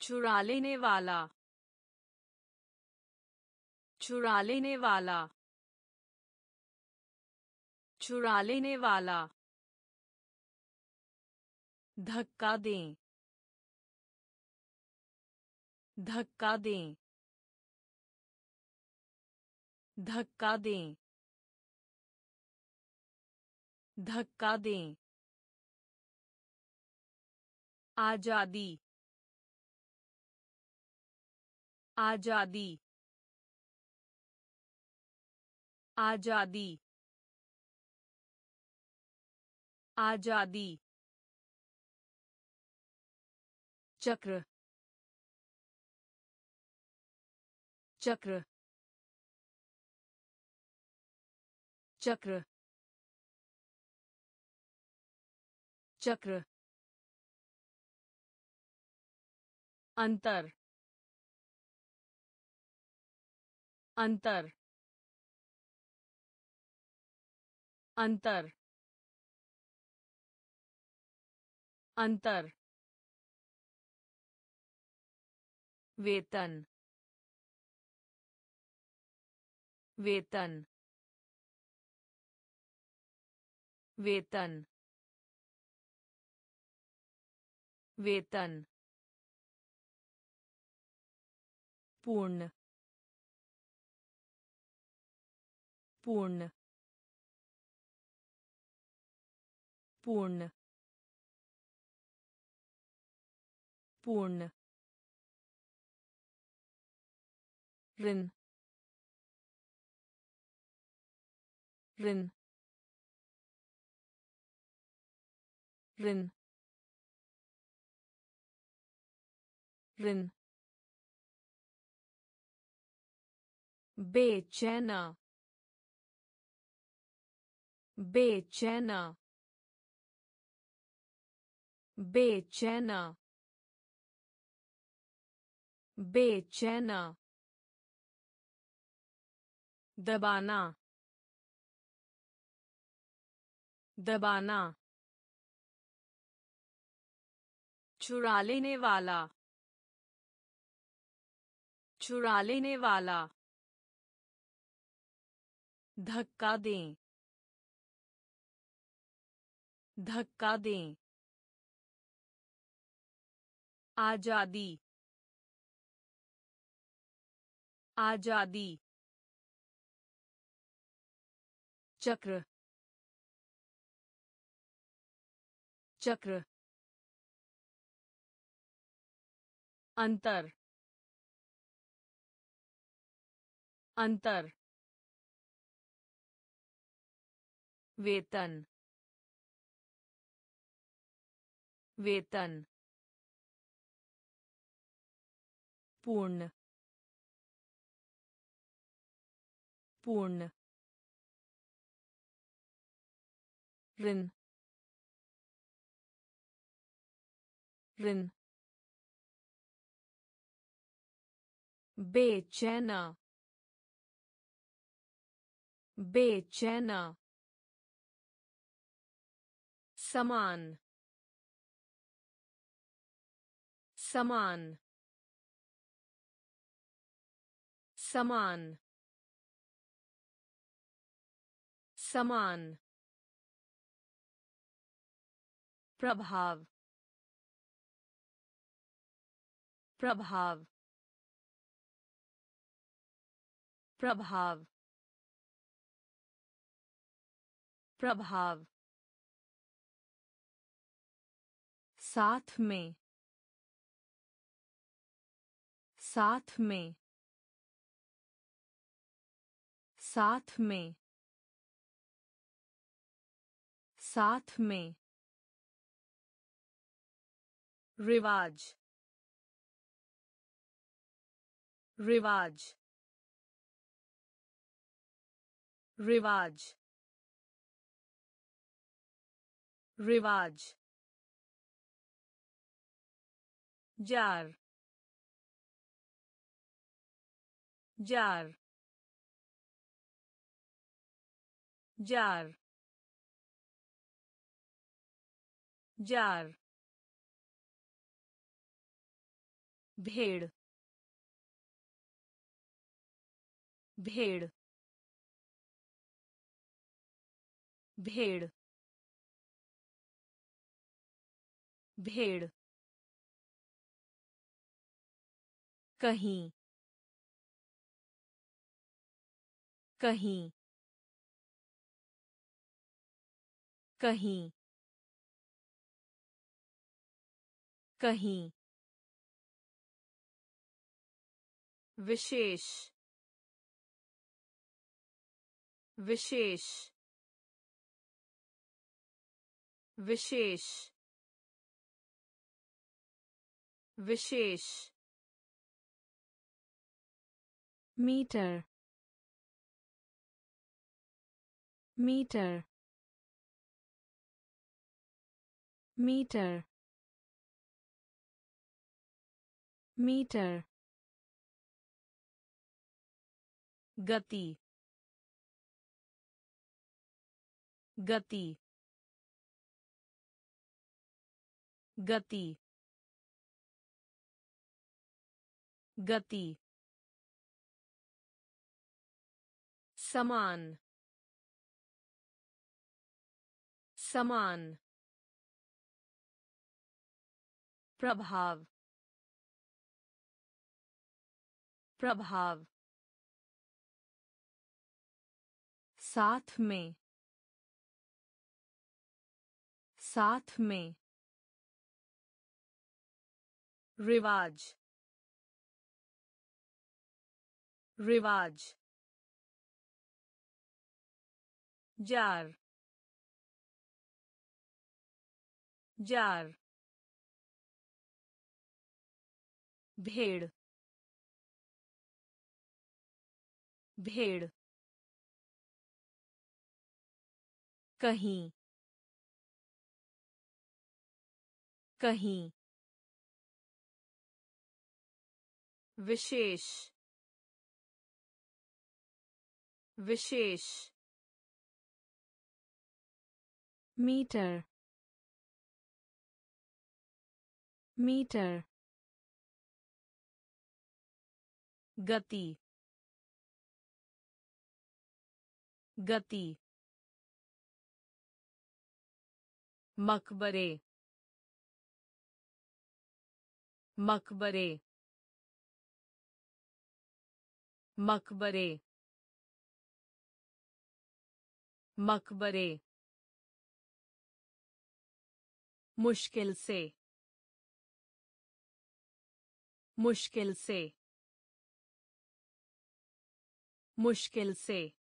चुरा लेने वाला। चुरा लेने वाला। चुरा लेने वाला। धक्का दें। धक्का दें। धक्का दें। धक्का दें। आज़ादी। आज़ादी। आज़ादी। आज़ादी। चक्र। चक्र। चक्र। चक्र। अंतर। अंतर। अंतर। अंतर वेतन वेतन वेतन वेतन पूर्ण पूर्ण पूर्ण पूर्ण। ऋण। ऋण। ऋण। ऋण। बेचैना। बेचैना। बेचैना। बेचैना दबाना दबाना चुरा लेने वाला चुरा लेने वाला धक्का दें धक्का दें आज़ादी। आज़ादी। चक्र। चक्र। अंतर। अंतर। वेतन। वेतन। पूर्ण। पूर्ण। ऋण। ऋण। बेचैना। बेचैना। समान। समान। समान। समान। प्रभाव। प्रभाव। प्रभाव। प्रभाव। साथ में। साथ में। साथ में। साथ में। रिवाज। रिवाज। रिवाज। रिवाज। जार। जार। जार। जार भेड़ भेड़ भेड़ भेड़ कहीं कहीं कहीं कहीं। विशेष। विशेष। विशेष। विशेष। मीटर। मीटर। मीटर। मीटर गति गति गति गति समान समान प्रभाव प्रभाव। साथ में। साथ में। रिवाज। रिवाज। जार। जार। भेड़। भेड़। कहीं। कहीं। विशेष। विशेष। मीटर। मीटर। गति। गति मकबरे मकबरे मकबरे मकबरे मुश्किल से मुश्किल से मुश्किल से।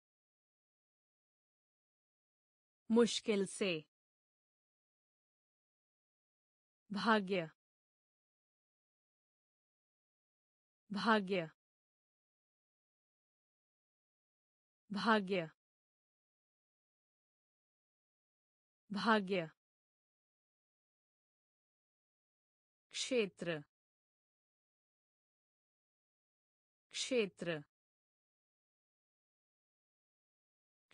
मुश्किल से। भाग्य। भाग्य। भाग्य। भाग्य। क्षेत्र। क्षेत्र।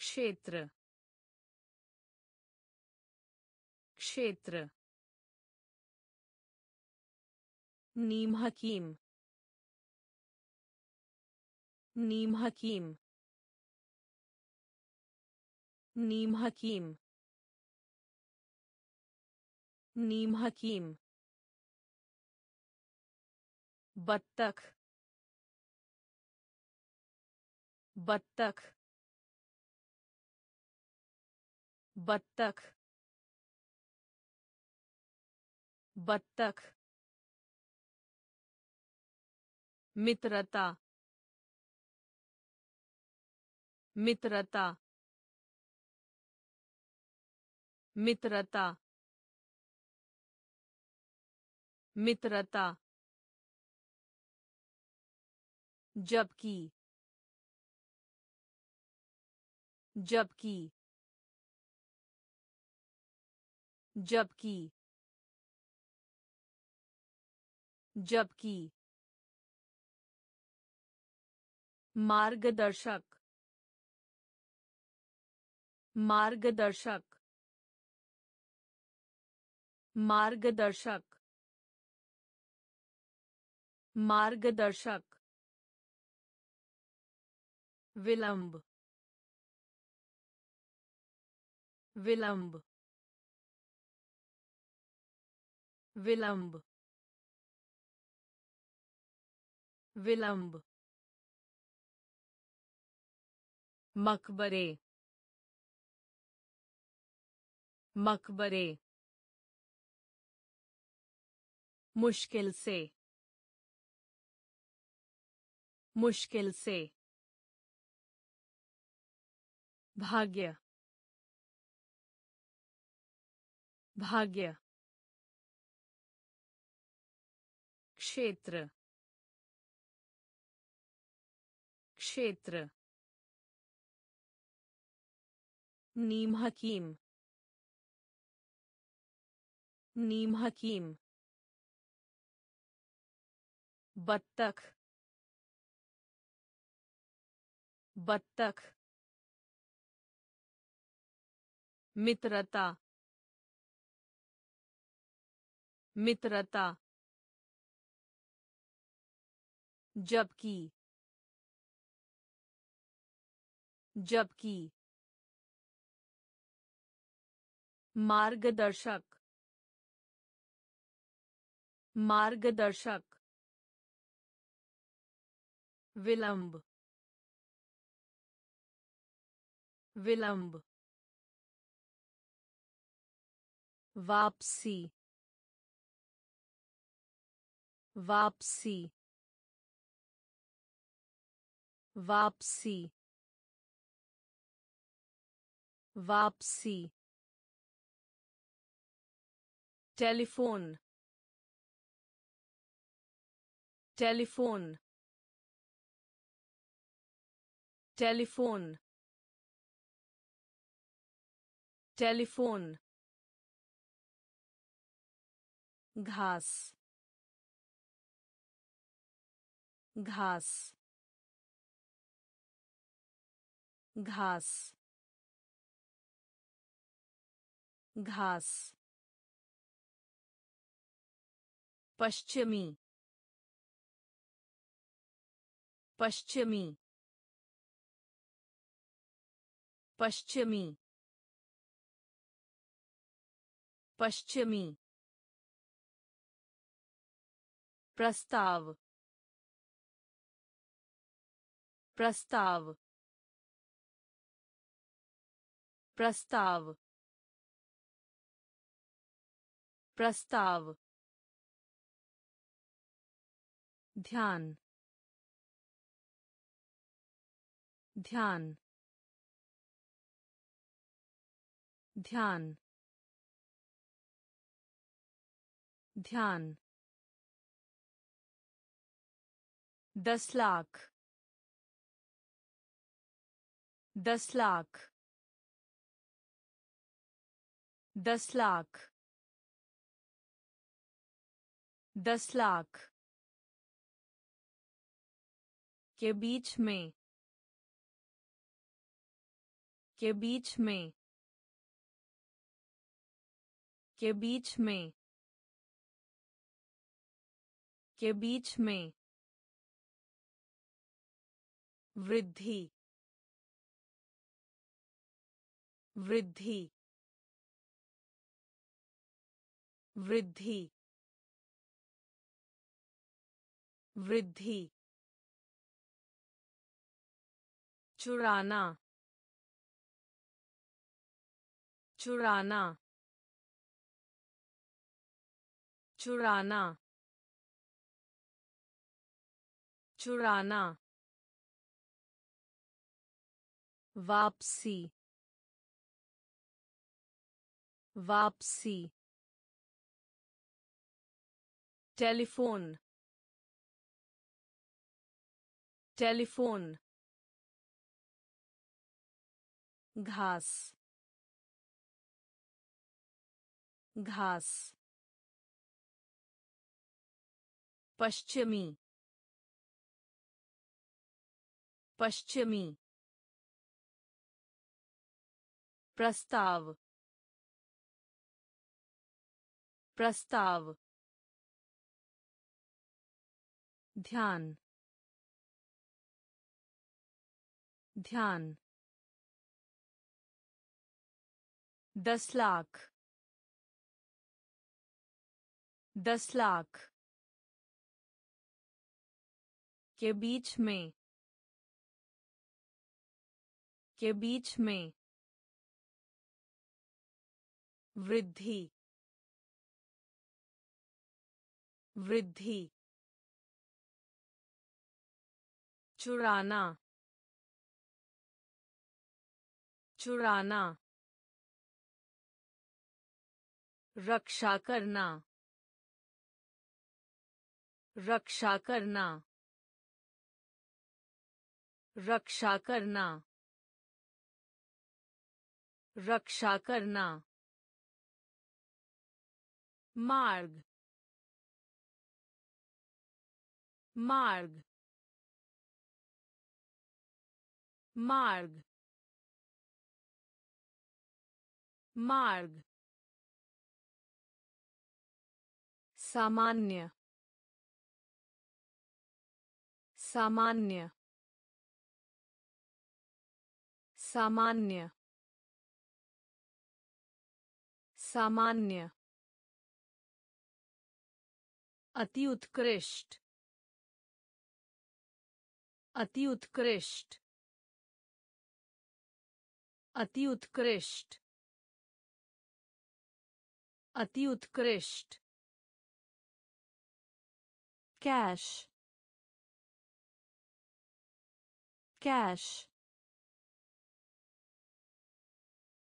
क्षेत्र। क्षेत्र। नीम हकीम। नीम हकीम। नीम हकीम। नीम हकीम। बत्तख। बत्तख। बत्तख। बत्तख मित्रता मित्रता मित्रता मित्रता जबकि जबकि जबकि जबकि मार्गदर्शक मार्गदर्शक मार्गदर्शक मार्गदर्शक विलंब विलंब विलंब। विलंब मकबरे मकबरे मुश्किल से मुश्किल से भाग्य भाग्य क्षेत्र क्षेत्र। नीम हकीम। नीम हकीम। बत्तख। बत्तख। मित्रता। मित्रता। जबकि जबकि मार्गदर्शक मार्गदर्शक विलंब विलंब वापसी वापसी वापसी। वापसी। टेलीफोन। टेलीफोन। टेलीफोन। टेलीफोन। घास। घास। घास। घास पश्चिमी पश्चिमी पश्चिमी पश्चिमी प्रस्ताव प्रस्ताव प्रस्ताव प्रस्ताव। ध्यान। ध्यान। ध्यान। ध्यान। दस लाख। दस लाख। दस लाख। दस लाख के बीच में, के बीच में, के बीच में, के बीच में। वृद्धि वृद्धि वृद्धि। वृद्धि चुराना चुराना चुराना चुराना वापसी वापसी टेलीफोन टेलीफोन घास घास पश्चिमी पश्चिमी प्रस्ताव प्रस्ताव ध्यान ध्यान। दस लाख। दस लाख। के बीच में। के बीच में। वृद्धि। वृद्धि। चुराना। चुराना। रक्षा करना। रक्षा करना। रक्षा करना। रक्षा करना। मार्ग। मार्ग। मार्ग। मार्ग सामान्य सामान्य सामान्य सामान्य। अति उत्कृष्ट अति उत्कृष्ट अति उत्कृष्ट। अति उत्कृष्ट। कैश। कैश।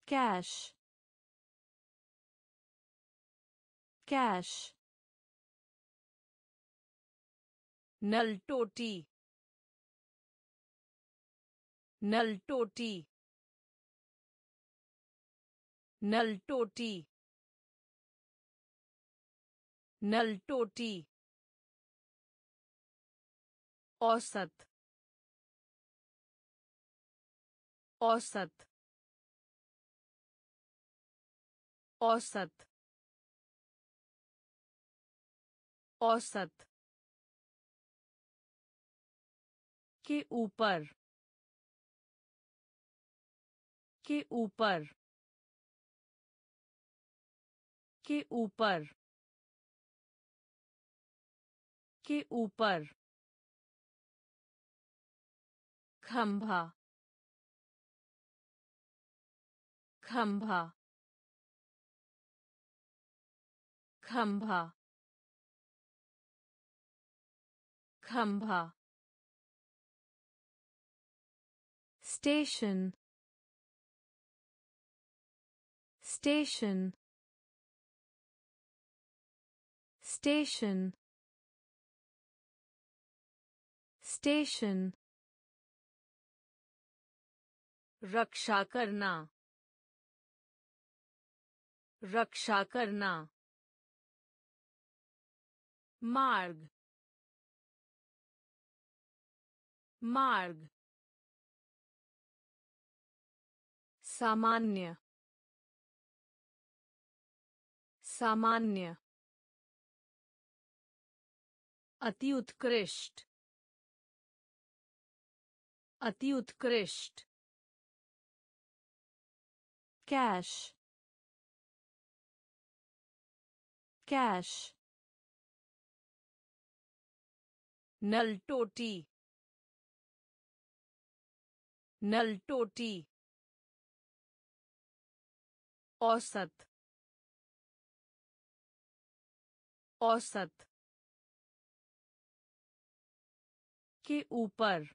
कैश। कैश। नल टोटी। नल टोटी। नल टोटी। नल टोटी औसत औसत औसत औसत के ऊपर के ऊपर के ऊपर के ऊपर। खंभा। खंभा। खंभा। खंभा। स्टेशन। स्टेशन। स्टेशन। Station. रक्षा करना। रक्षा करना। मार्ग। मार्ग। सामान्य। सामान्य। अति उत्कृष्ट अति उत्कृष्ट कैश कैश नल टोटी नल टोटी औसत औसत के ऊपर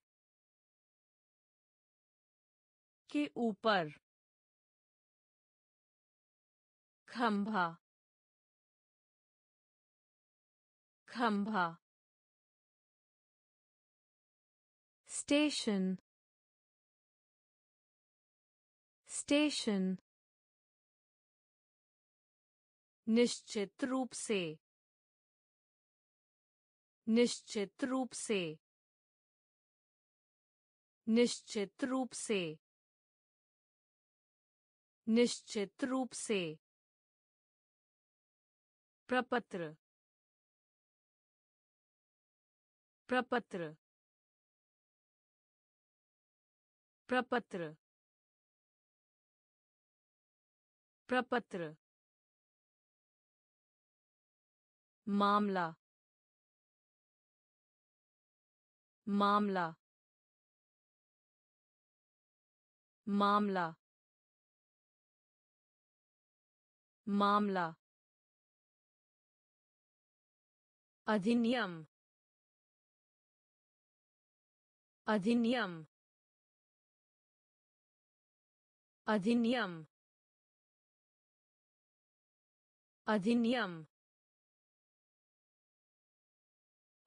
के ऊपर। खंभा। खंभा। स्टेशन। स्टेशन। निश्चित रूप से। निश्चित रूप से। निश्चित रूप से। निश्चित रूप से। प्रपत्र। प्रपत्र। प्रपत्र। प्रपत्र। मामला। मामला। मामला। मामला अधिनियम अधिनियम अधिनियम अधिनियम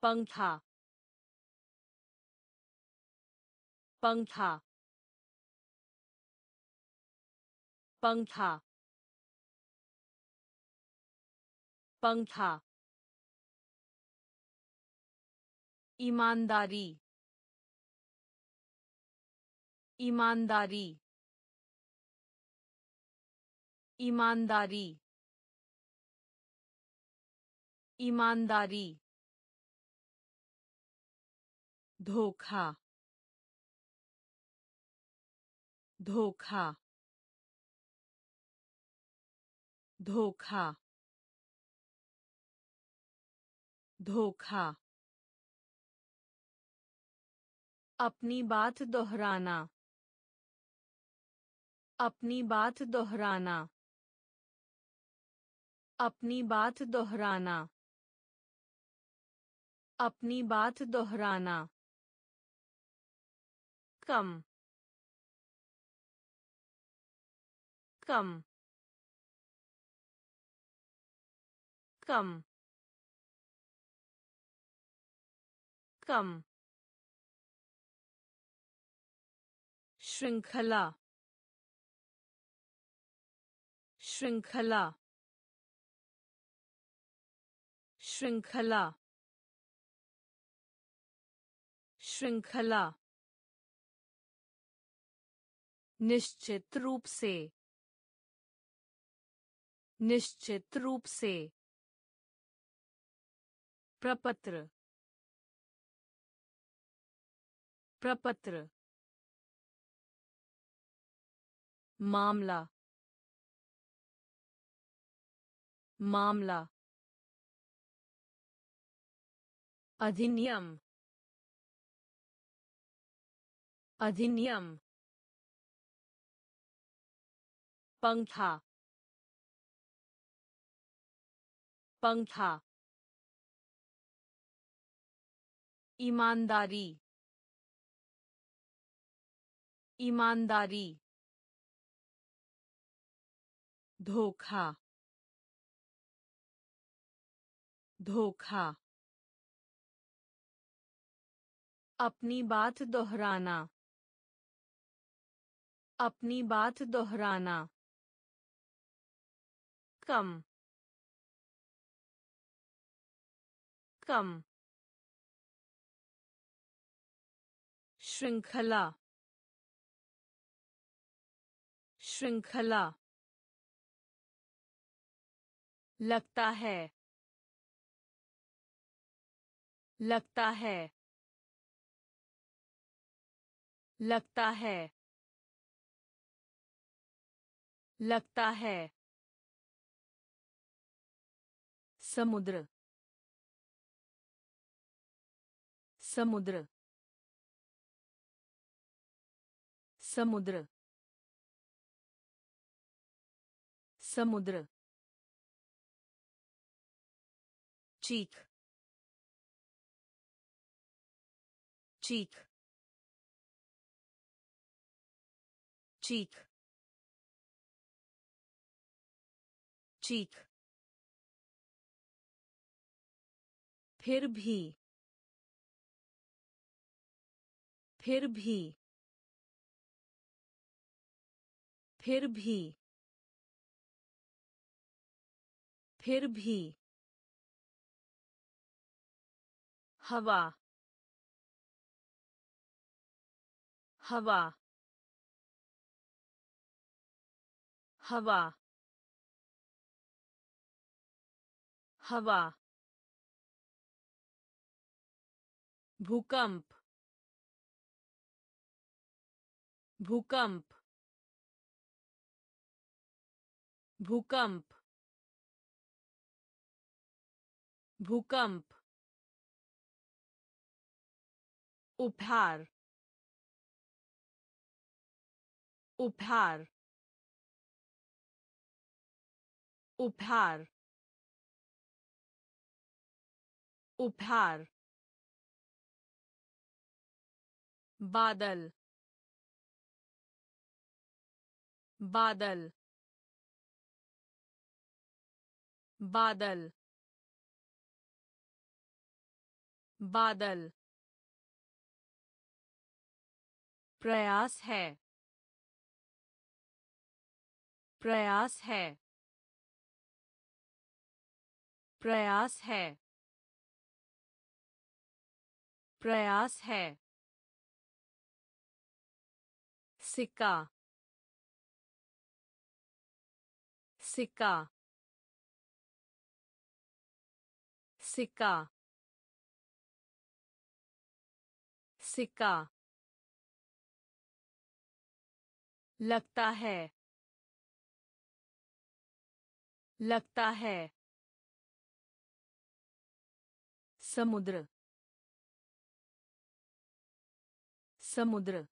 पंखा पंखा पंखा पंखा। ईमानदारी। ईमानदारी। ईमानदारी। ईमानदारी। धोखा। धोखा। धोखा। धोखा। अपनी बात दोहराना। अपनी बात दोहराना। अपनी बात दोहराना। अपनी बात दोहराना। कम। कम। कम। कम। श्रृंखला। श्रृंखला। श्रृंखला। श्रृंखला। निश्चित रूप से। निश्चित रूप से। प्रपत्र। प्रपत्र मामला मामला अधिनियम अधिनियम पंखा पंखा ईमानदारी ईमानदारी धोखा धोखा अपनी बात दोहराना अपनी बात दोहराना कम कम श्रृंखला श्रृंखला। लगता है। लगता है। लगता है। लगता है। समुद्र। समुद्र। समुद्र। समुद्र। चीख। चीख। चीख। चीख। फिर भी। फिर भी। फिर भी। फिर भी। हवा। हवा। हवा। हवा। भूकंप। भूकंप। भूकंप। भूकंप उपहार उपहार उपहार उपहार बादल बादल बादल बादल। प्रयास है। प्रयास है। प्रयास है। प्रयास है। सिक्का। सिक्का। सिक्का। सिक्का। लगता है। लगता है। समुद्र। समुद्र।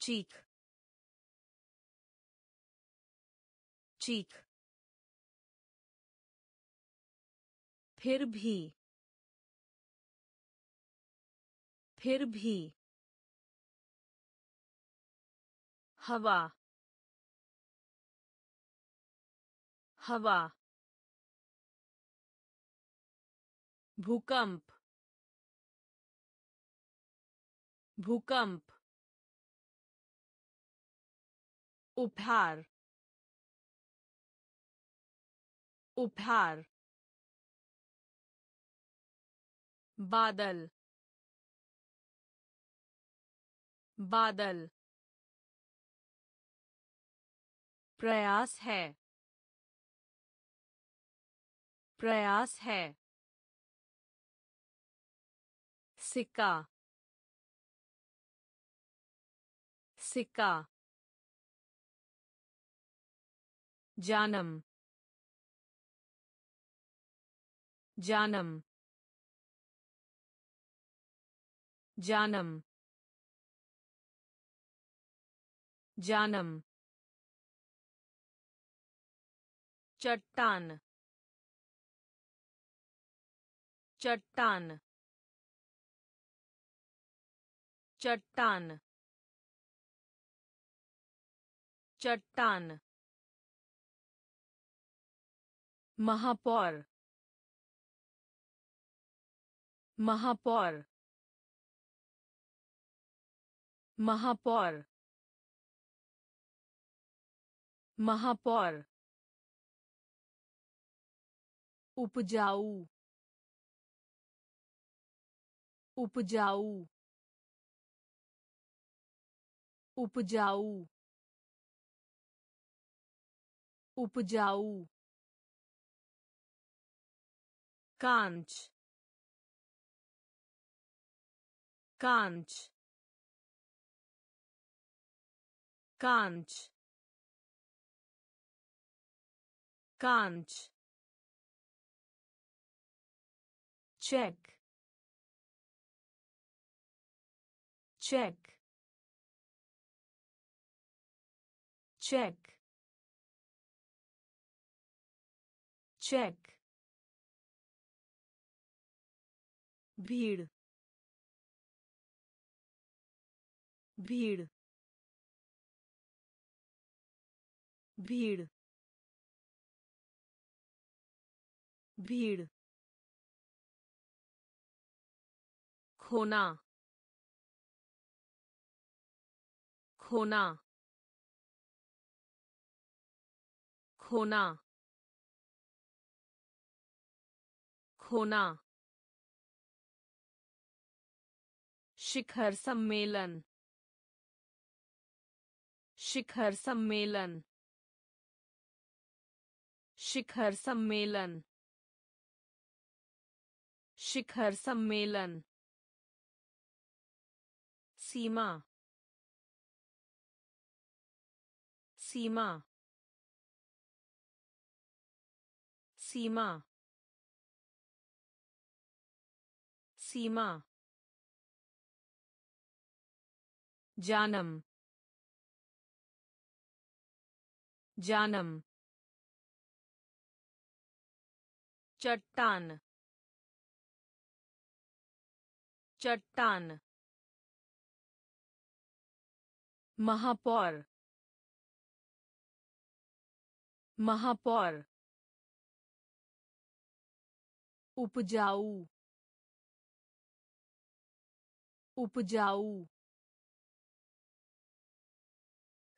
चीख। चीख। फिर भी। फिर भी। हवा। हवा। भूकंप। भूकंप। उपहार। उपहार। बादल। बादल। प्रयास है। प्रयास है। सिक्का। सिक्का। जानम। जानम। जानम। जानम चट्टान चट्टान चट्टान चट्टान महापौर महापौर महापौर महापौर उपजाऊ उपजाऊ उपजाऊ उपजाऊ कांच कांच कांच कांच check check check check भीड़ भीड़ भीड़ भीड़। खोना। खोना। खोना। खोना। शिखर सम्मेलन। शिखर सम्मेलन। शिखर सम्मेलन। शिखर सम्मेलन। सीमा। सीमा। सीमा। सीमा। जानम। जानम। चट्टान। चट्टान महापौर महापौर उपजाऊ उपजाऊ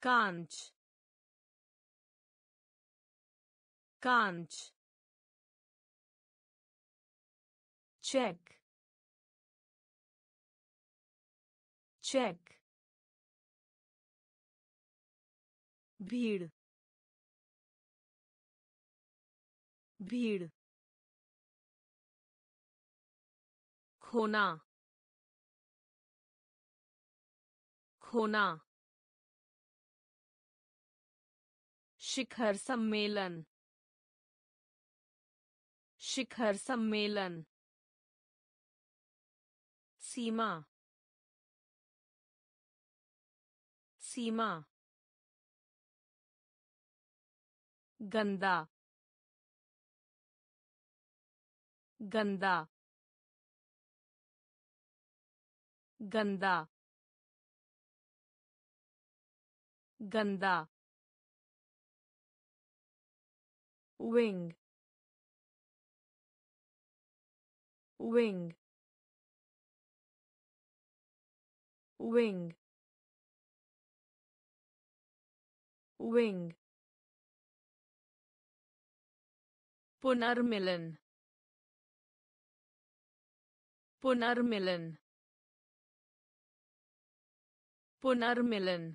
कांच कांच चेक चेक भीड़ भीड़ खोना खोना शिखर सम्मेलन शिखर सम्मेलन सीमा सीमा। गंदा। गंदा। गंदा। गंदा। Wing wing wing wing. Punarmilan punarmilan punarmilan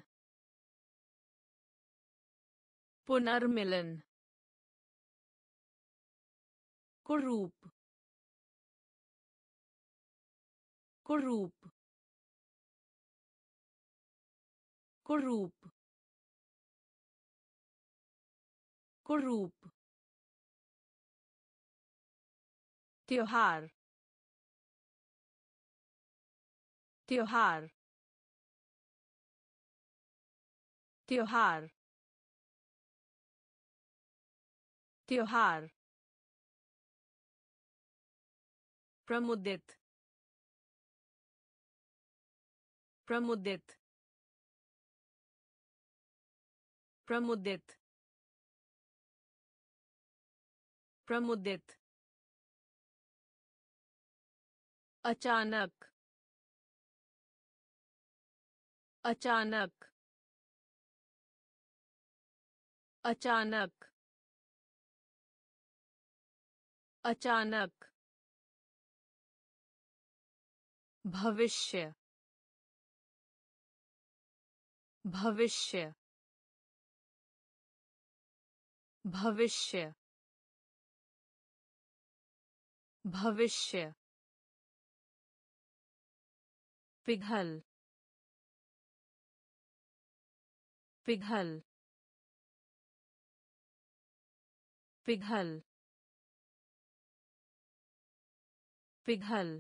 punarmilan kurup kurup kurup कुरूप त्योहार। त्योहार। त्योहार। त्योहार। प्रमुदित। प्रमुदित। प्रमुदित। प्रमुदित। अचानक। अचानक। अचानक। अचानक। भविष्य। भविष्य। भविष्य। भविष्य पिघल पिघल पिघल पिघल।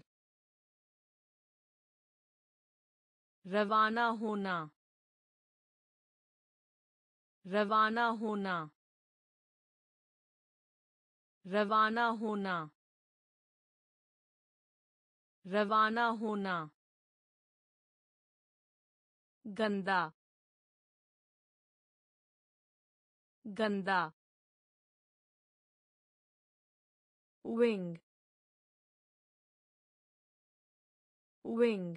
रवाना होना रवाना होना रवाना होना। रवाना होना। गंदा। गंदा। विंग विंग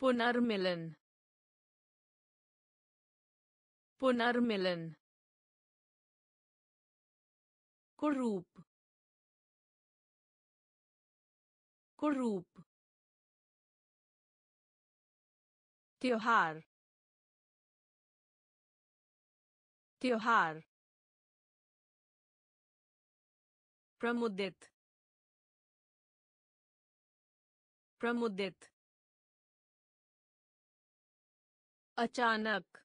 पुनर्मिलन। पुनर्मिलन। कुरूप। कुरूप त्योहार। त्योहार। प्रमुदित। प्रमुदित। अचानक।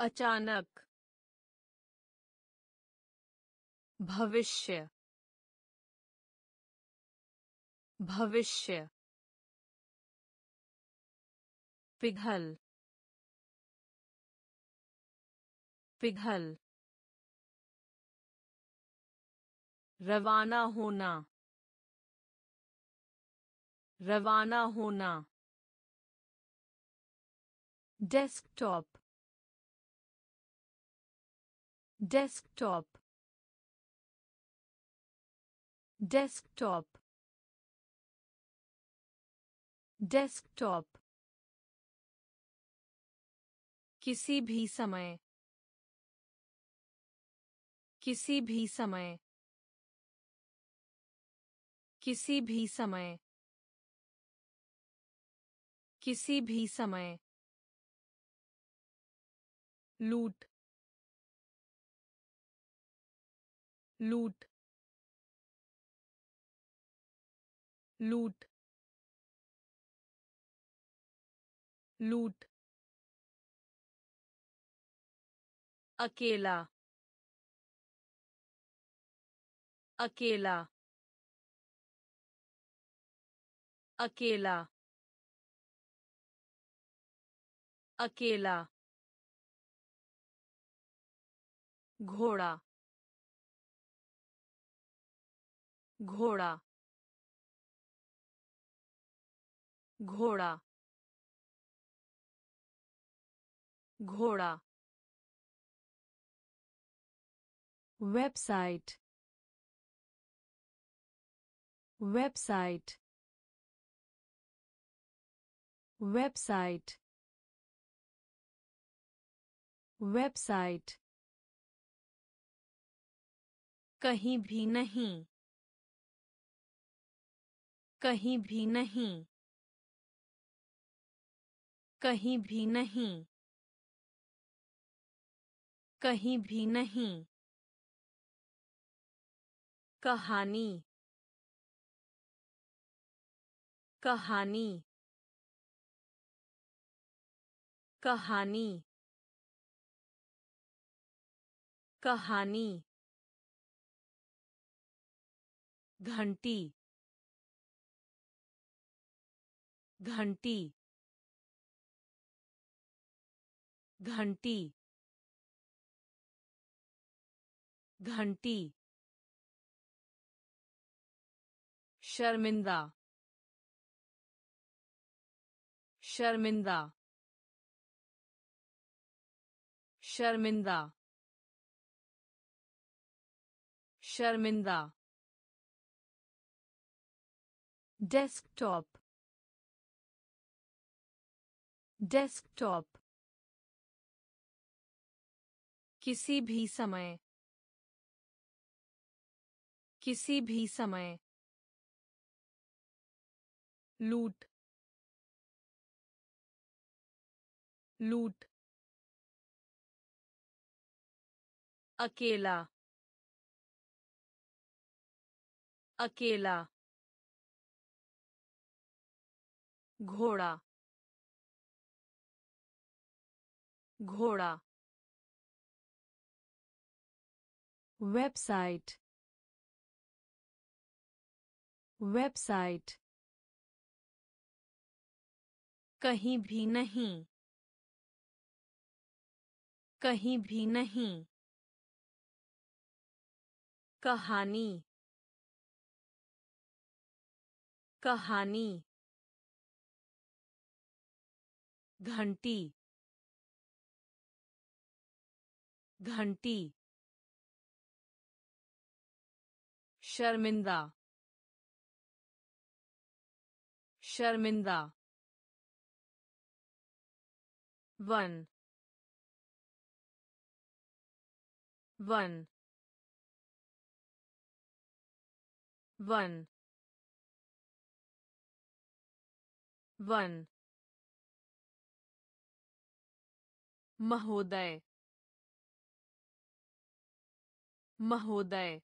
अचानक। भविष्य। भविष्य पिघल पिघल रवाना होना रवाना होना डेस्कटॉप डेस्कटॉप डेस्कटॉप desktop. किसी भी समय. किसी भी समय. किसी भी समय. किसी भी समय. लूट. लूट. लूट. लूट। अकेला। अकेला। अकेला। अकेला। घोड़ा। घोड़ा। घोड़ा। घोड़ा वेबसाइट वेबसाइट वेबसाइट वेबसाइट कहीं भी नहीं कहीं भी नहीं कहीं भी नहीं कहीं भी नहीं। कहानी। कहानी। कहानी। कहानी। घंटी। घंटी। घंटी। घंटी। शर्मिंदा। शर्मिंदा। शर्मिंदा। शर्मिंदा। डेस्कटॉप। डेस्कटॉप। किसी भी समय। किसी भी समय। लूट। लूट। अकेला। अकेला। घोड़ा। घोड़ा। Website website. कहीं भी नहीं। कहीं भी नहीं। कहानी। कहानी। घंटी। घंटी। शर्मिंदा। शर्मिंदा। वन। वन। वन। वन। महोदय। महोदय।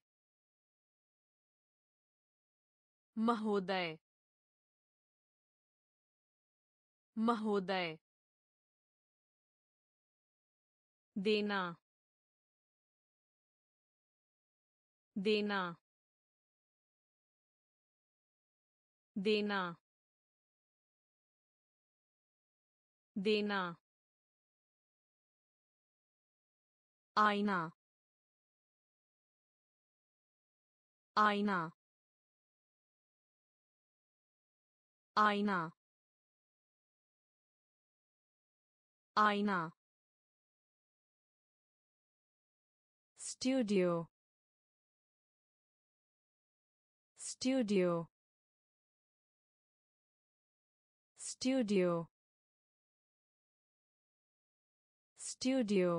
महोदय। महोदय। देना। देना। देना। देना। आईना। आईना। आईना। आईना स्टूडियो स्टूडियो स्टूडियो स्टूडियो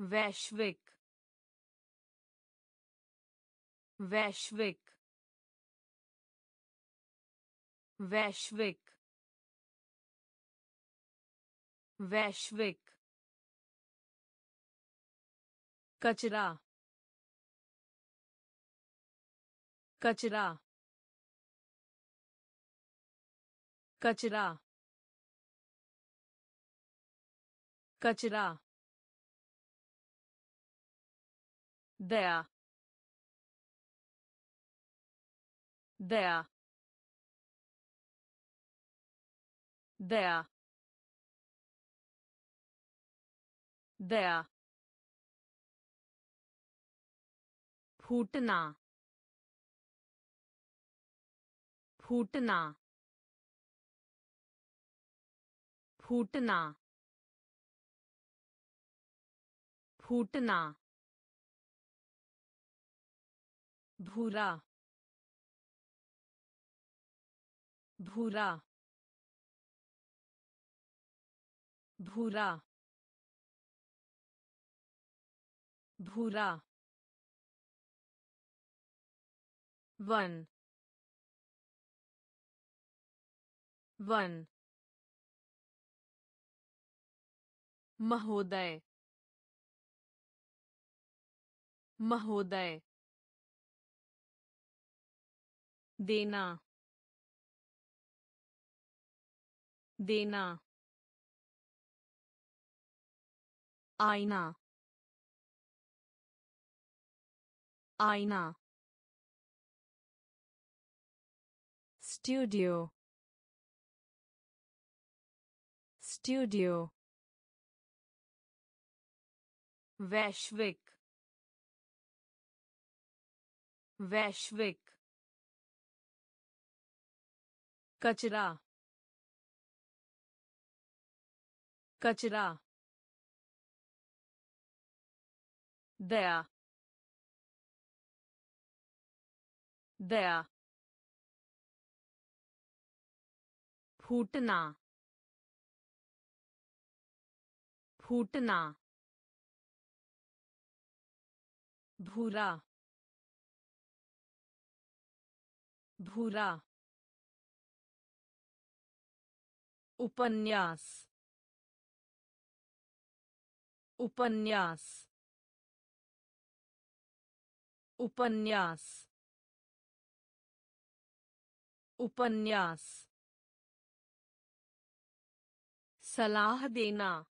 वैश्विक वैश्विक वैश्विक वैश्विक कचरा कचरा कचरा कचरा दया दया दया। दया फूटना फूटना फूटना फूटना भूरा भूरा भूरा भूरा वन वन महोदय महोदय देना देना आईना आईना स्टूडियो स्टूडियो वैश्विक वैश्विक कचरा कचरा दया दया फूटना फूटना भूरा भूरा उपन्यास उपन्यास उपन्यास उपन्यास। सलाह देना।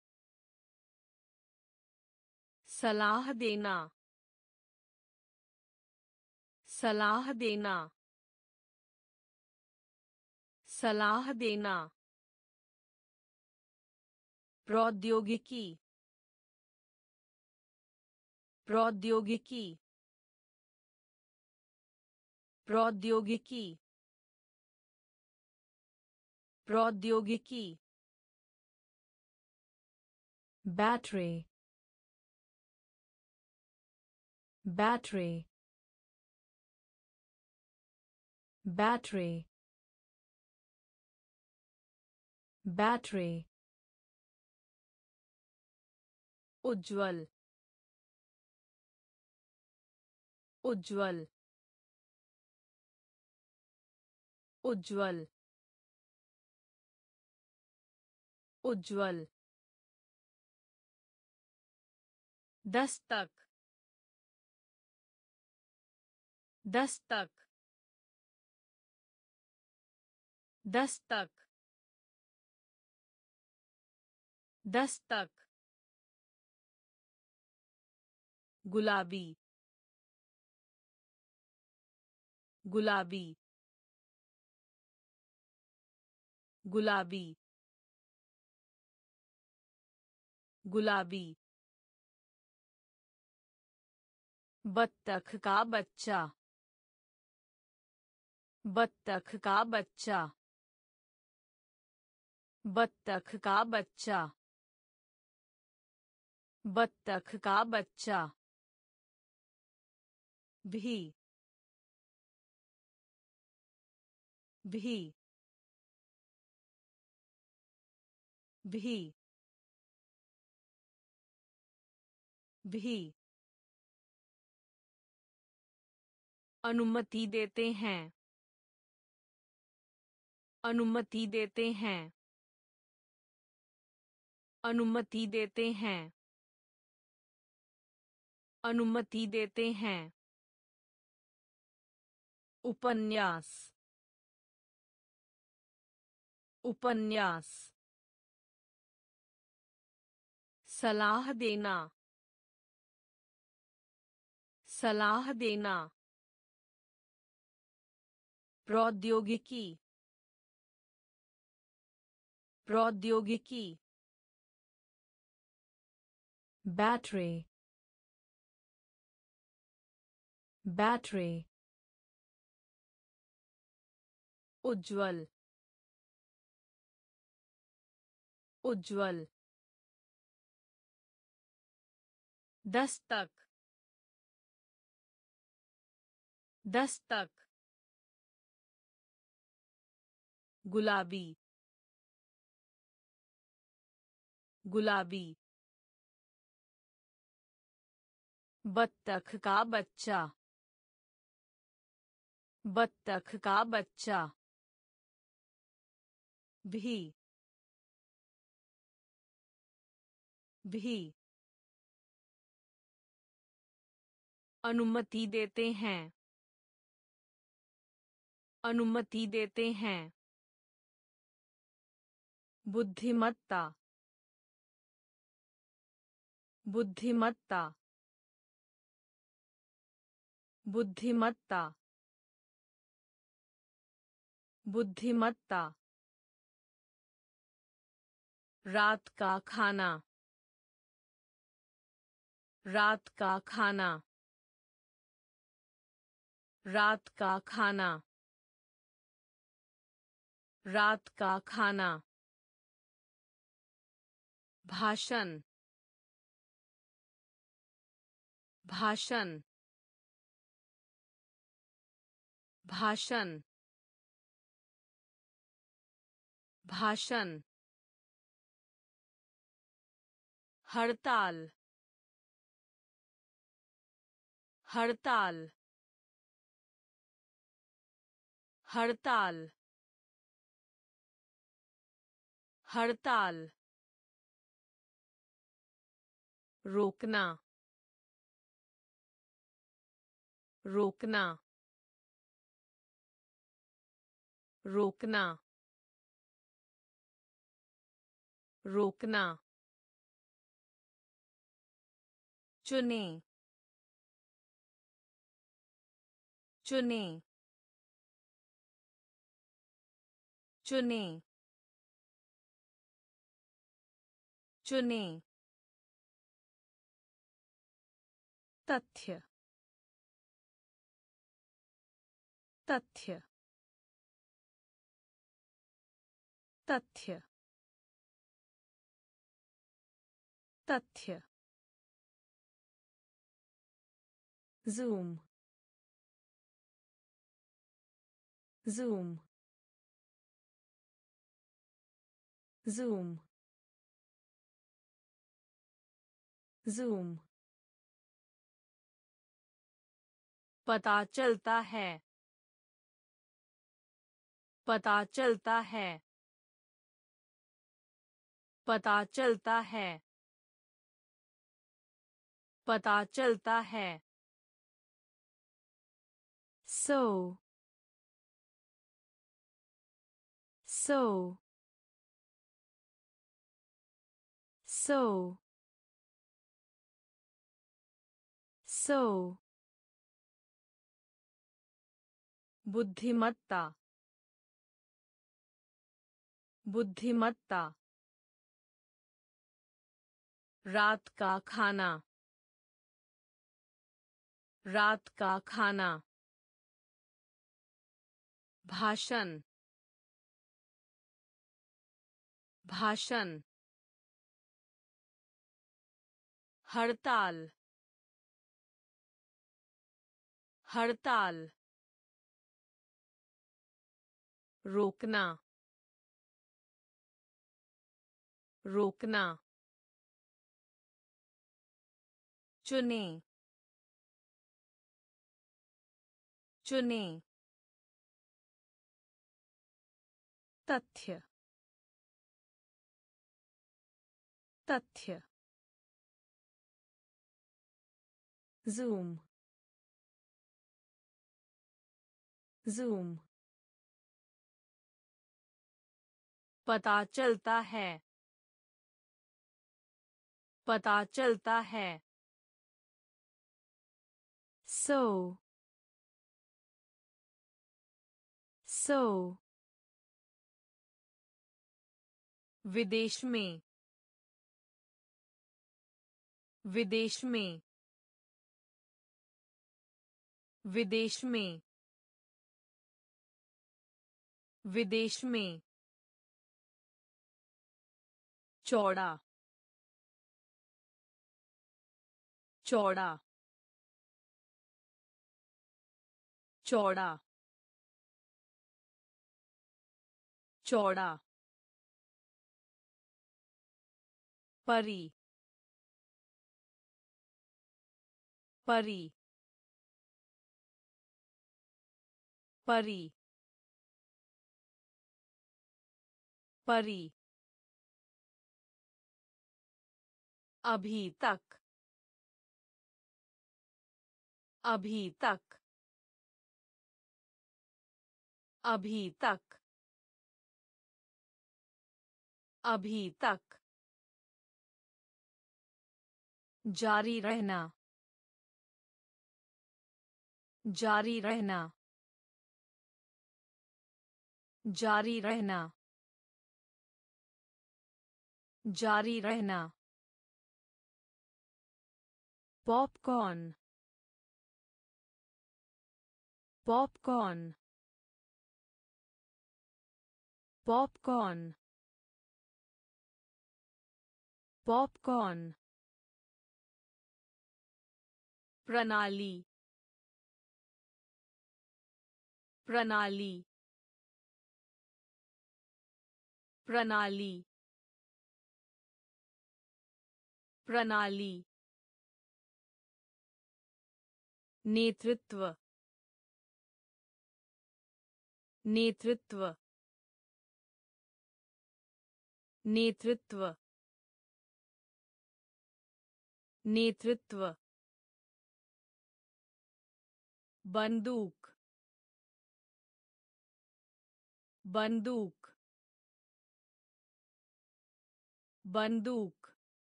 सलाह देना। सलाह देना। सलाह देना। प्रौद्योगिकी। प्रौद्योगिकी। प्रौद्योगिकी। प्रौद्योगिकी बैटरी बैटरी बैटरी बैटरी उज्ज्वल उज्ज्वल उज्ज्वल उज्ज्वल। दस्तक। दस्तक। दस्तक। दस्तक। गुलाबी। गुलाबी। गुलाबी। गुलाबी। बत्तख का बच्चा। बत्तख का बच्चा। बत्तख का बच्चा। बत्तख का बच्चा। भी। भी। भी। भी अनुमति देते हैं। अनुमति देते हैं। अनुमति देते हैं। अनुमति देते हैं। उपन्यास। उपन्यास। सलाह देना। सलाह देना। प्रौद्योगिकी। प्रौद्योगिकी। बैटरी। बैटरी। उज्ज्वल। उज्ज्वल। दस्तक। दस्तक। गुलाबी। गुलाबी। बत्तख का बच्चा। बत्तख का बच्चा। भी। भी। अनुमति देते हैं। अनुमति देते हैं। बुद्धिमत्ता। बुद्धिमत्ता। बुद्धिमत्ता। बुद्धिमत्ता। रात का खाना। रात का खाना। रात का खाना। रात का खाना। भाषण। भाषण। भाषण। भाषण। हड़ताल। हड़ताल। हड़ताल। हड़ताल रोकना रोकना रोकना रोकना चुने चुने चुने। चुने। तथ्य। तथ्य। तथ्य। तथ्य। zoom zoom zoom zoom. पता चलता है। पता चलता है। पता चलता है। पता चलता है। So. So. So. So. बुद्धिमत्ता बुद्धिमत्ता रात का खाना। रात का खाना। भाषण। भाषण। हड़ताल। हड़ताल रोकना रोकना चुने चुने तथ्य तथ्य जूम जूम पता चलता है। पता चलता है। सो सो विदेश में। विदेश में। विदेश में। विदेश में। चौड़ा। चौड़ा। चौड़ा। चौड़ा। परी। परी। परी। परी। अभी तक। अभी तक। अभी तक। अभी तक। जारी रहना। जारी रहना। जारी रहना। जारी रहना। पॉपकॉर्न पॉपकॉर्न पॉपकॉर्न पॉपकॉर्न प्रणाली प्रणाली प्रणाली प्रणाली। नेतृत्व। नेतृत्व। नेतृत्व। नेतृत्व। बंदूक। बंदूक। बंदूक।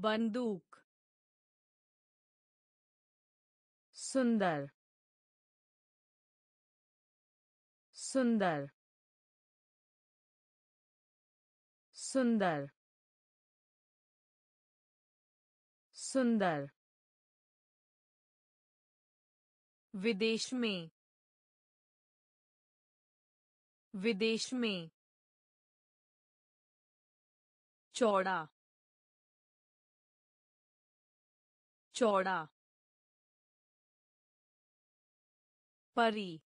बंदूक सुंदर सुंदर सुंदर सुंदर। विदेश में विदेश में। चौड़ा चौड़ा। परी।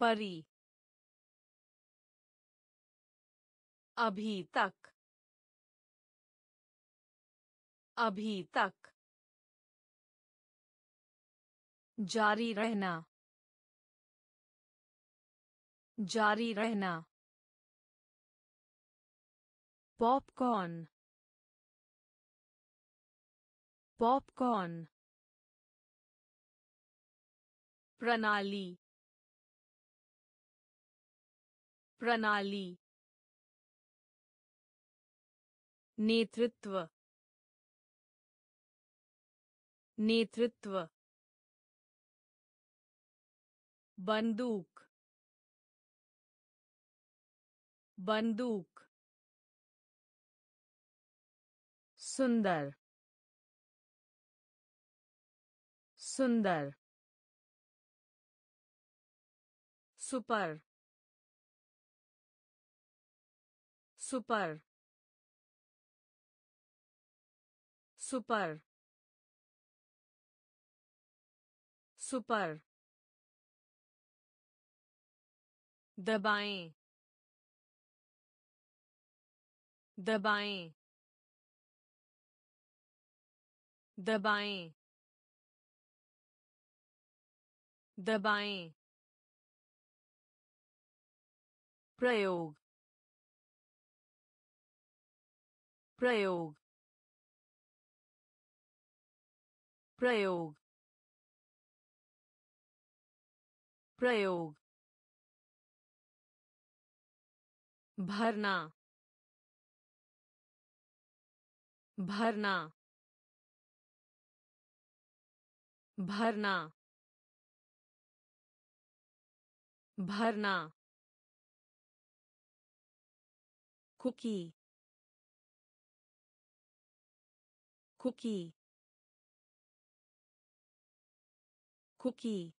परी। अभी तक। अभी तक। जारी रहना। जारी रहना। पॉपकॉर्न। पॉपकॉर्न प्रणाली प्रणाली नेतृत्व नेतृत्व बंदूक बंदूक सुंदर सुंदर सुपर सुपर सुपर सुपर दबाएँ दबाएँ दबाएँ दबाएँ। प्रयोग। प्रयोग। प्रयोग। प्रयोग। भरना। भरना। भरना। भरना कुकी कुकी कुकी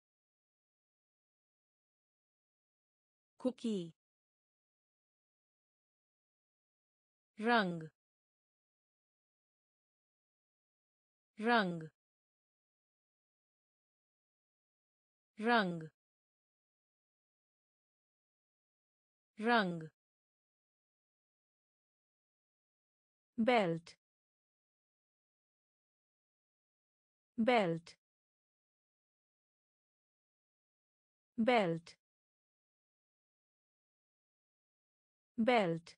कुकी रंग रंग रंग रंग। बेल्ट बेल्ट बेल्ट बेल्ट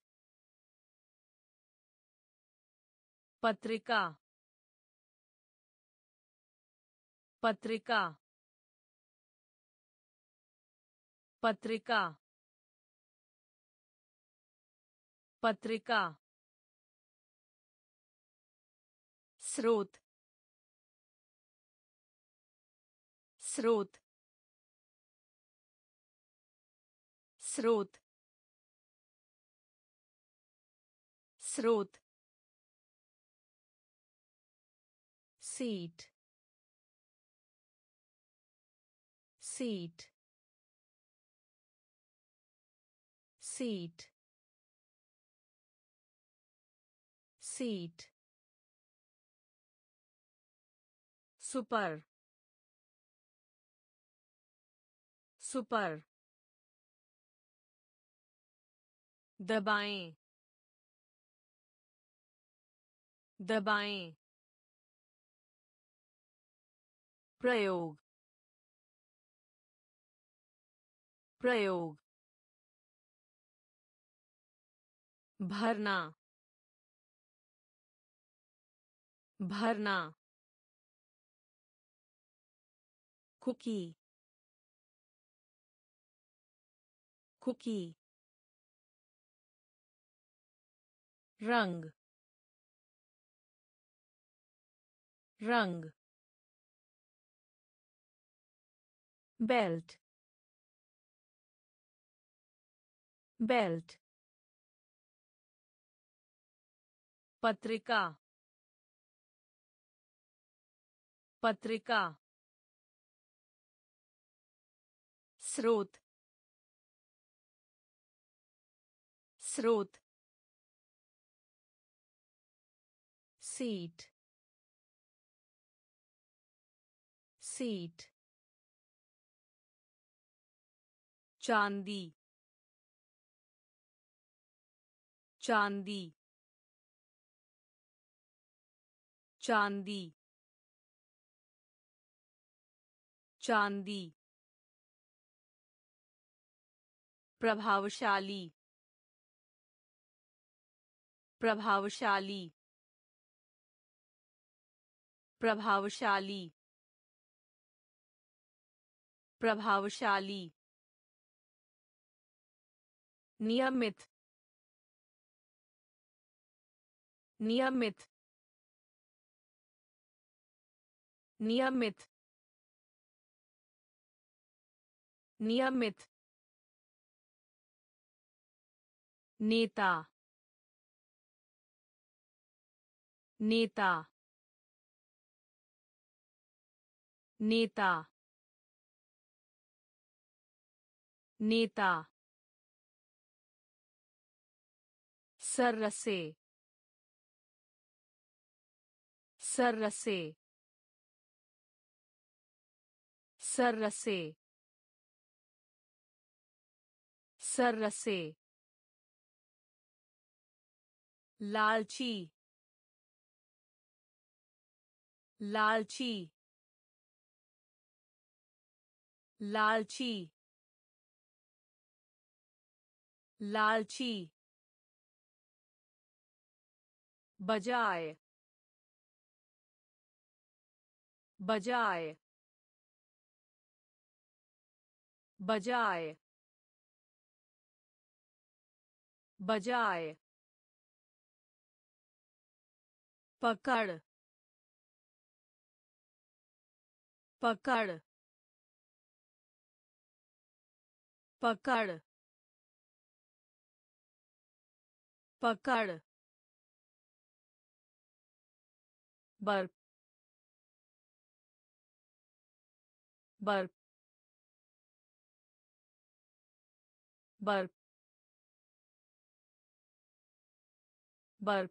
पत्रिका पत्रिका पत्रिका पत्रिका स्रोत स्रोत स्रोत स्रोत seat seat seat seat. Super super दबाएँ दबाएँ प्रयोग प्रयोग भरना भरना कुकी कुकी रंग रंग बेल्ट बेल्ट पत्रिका पत्रिका स्रोत स्रोत सीट सीट चांदी चांदी चांदी चांदी। प्रभावशाली। प्रभावशाली। प्रभावशाली। प्रभावशाली। नियमित। नियमित। नियमित। नियमित नेता नेता नेता नेता सर्रसे सर्रसे सर्रसे सर्रसे लालची लालची लालची लालची बजाय बजाय बजाय बजाय पकड़ पकड़ पकड़ पकड़ बर्फ़ बर्फ़ बर्फ़ बर्फ़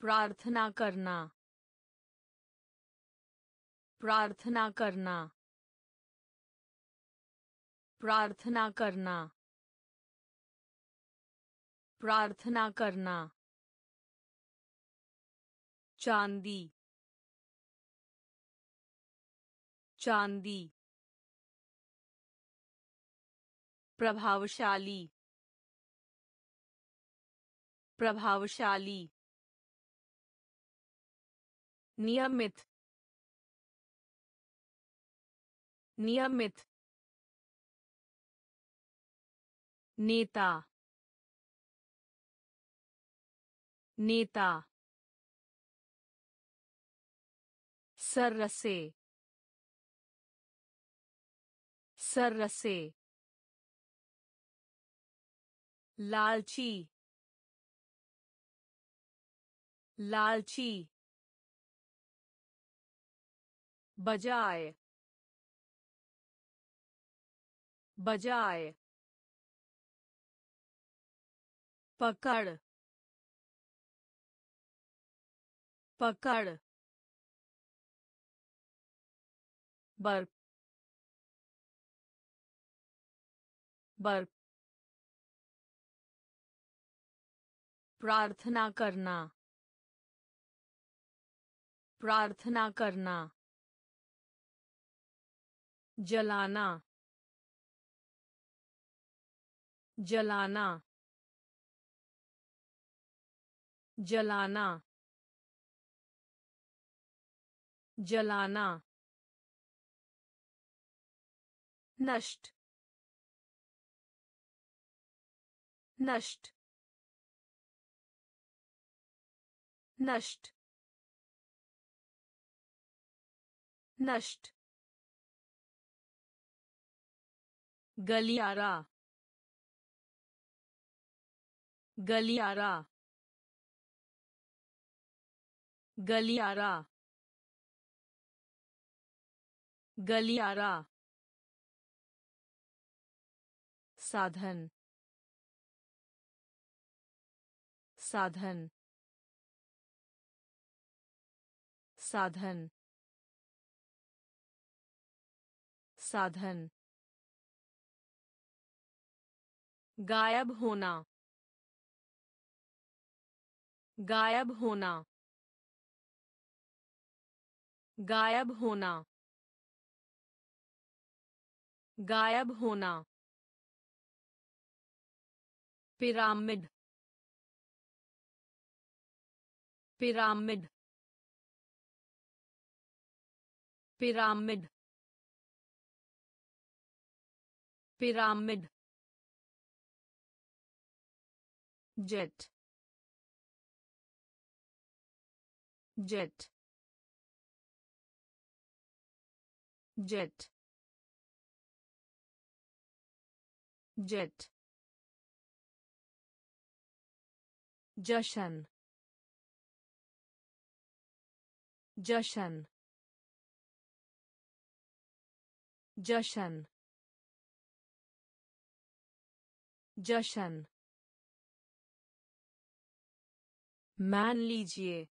प्रार्थना करना। प्रार्थना करना। प्रार्थना करना। प्रार्थना करना। चांदी। चांदी। प्रभावशाली। प्रभावशाली। नियमित। नियमित। नेता। नेता। सर्रसे। सर्रसे। लालची। लालची बजाय बजाय पकड़ पकड़ बर्फ़ बर्फ़ प्रार्थना करना प्रार्थना करना। जलाना। जलाना। जलाना। जलाना। नष्ट। नष्ट। नष्ट। नष्ट। गलियारा। गलियारा। गलियारा। गलियारा। साधन। साधन। साधन। साधन। गायब होना। गायब होना। गायब होना। गायब होना। Pyramid. Pyramid. Pyramid. Pyramid jet jet jet jet जशन जशन जशन जशन। मान लीजिए।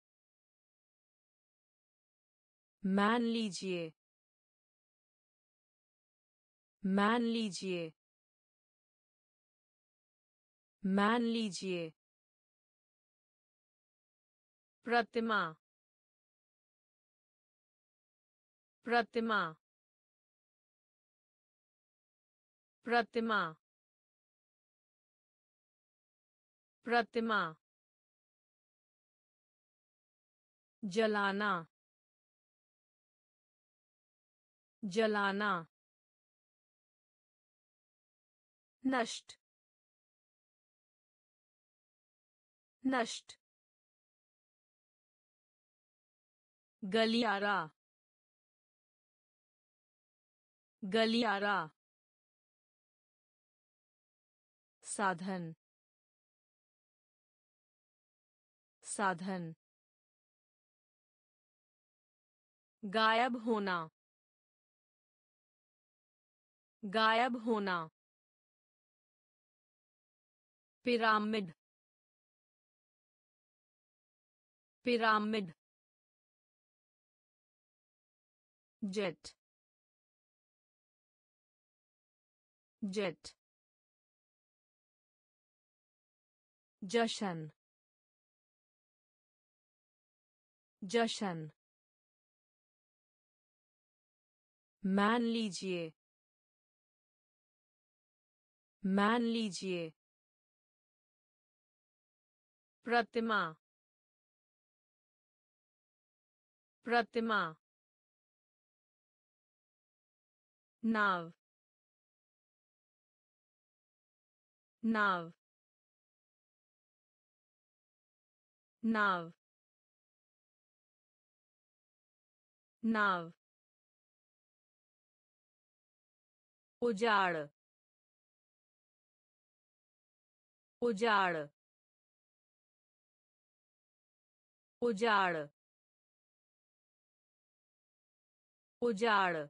मान लीजिए। मान लीजिए। मान लीजिए। प्रतिमा। प्रतिमा। प्रतिमा। प्रतिमा जलाना जलाना नष्ट नष्ट गलियारा गलियारा साधन साधन। गायब होना। गायब होना। पिरामिड। पिरामिड। जेट। जेट। जशन। जशन। मान लीजिए। मान लीजिए। प्रतिमा। प्रतिमा। नाव। नाव। नाव। नाव उजाड़ उजाड़ उजाड़ उजाड़।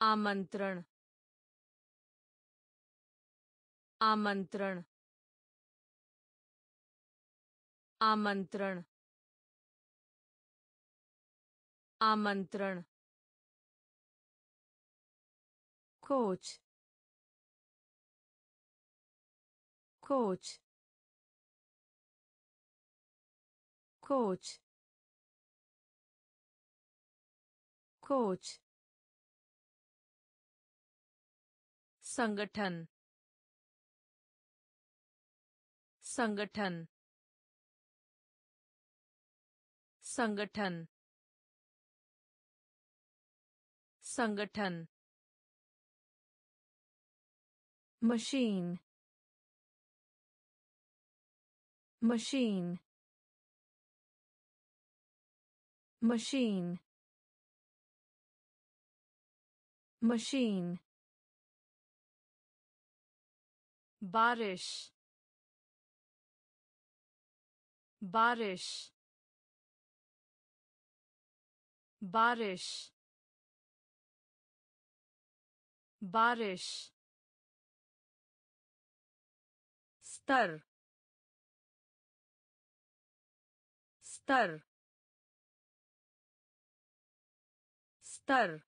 आमंत्रण आमंत्रण। आमंत्रण। आमंत्रण। कोच। कोच। कोच। कोच। संगठन। संगठन। संगठन। संगठन मशीन मशीन मशीन मशीन बारिश बारिश बारिश बारिश स्तर स्तर स्तर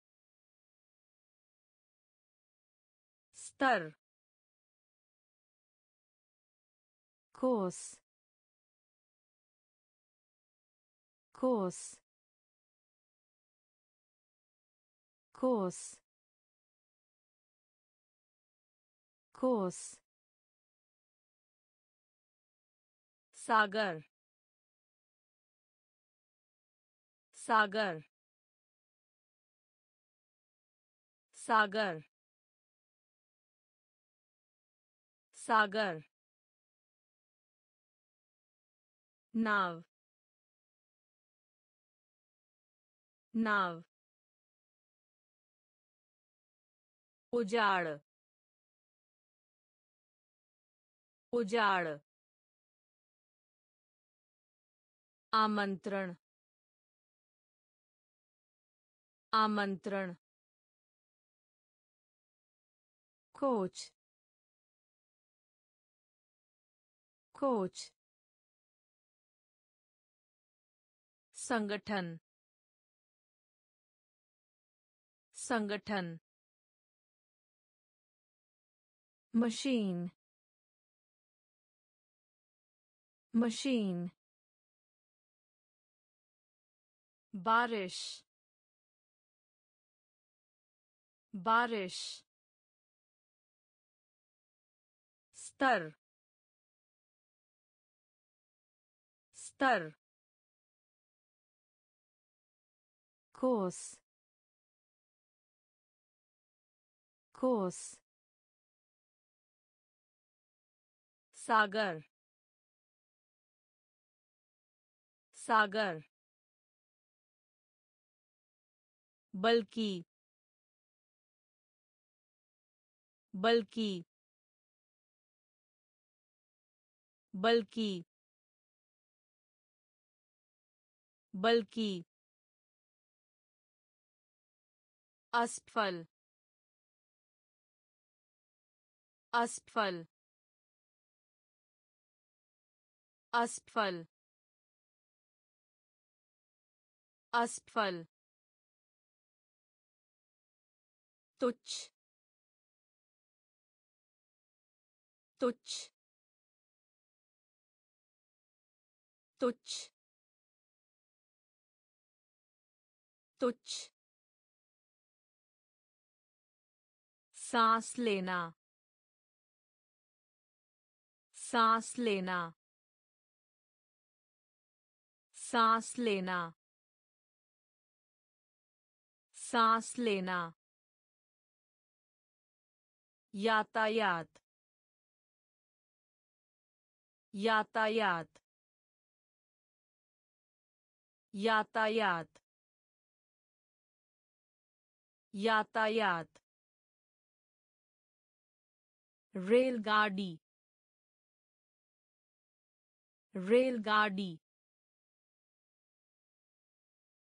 स्तर कोस कोस कोस कोस। सागर। सागर। सागर। सागर। नाव। नाव। उजाड़। उजाड़ आमंत्रण आमंत्रण कोच कोच संगठन संगठन मशीन मशीन बारिश बारिश स्तर स्तर कोस कोस सागर सागर। बल्कि। बल्कि। बल्कि। बल्कि। असफल असफल असफल असफल तुच्छ तुच्छ तुच्छ तुच्छ। सांस लेना सांस लेना सांस लेना। सांस लेना। यातायात। यातायात। यातायात। यातायात। रेलगाड़ी। रेलगाड़ी।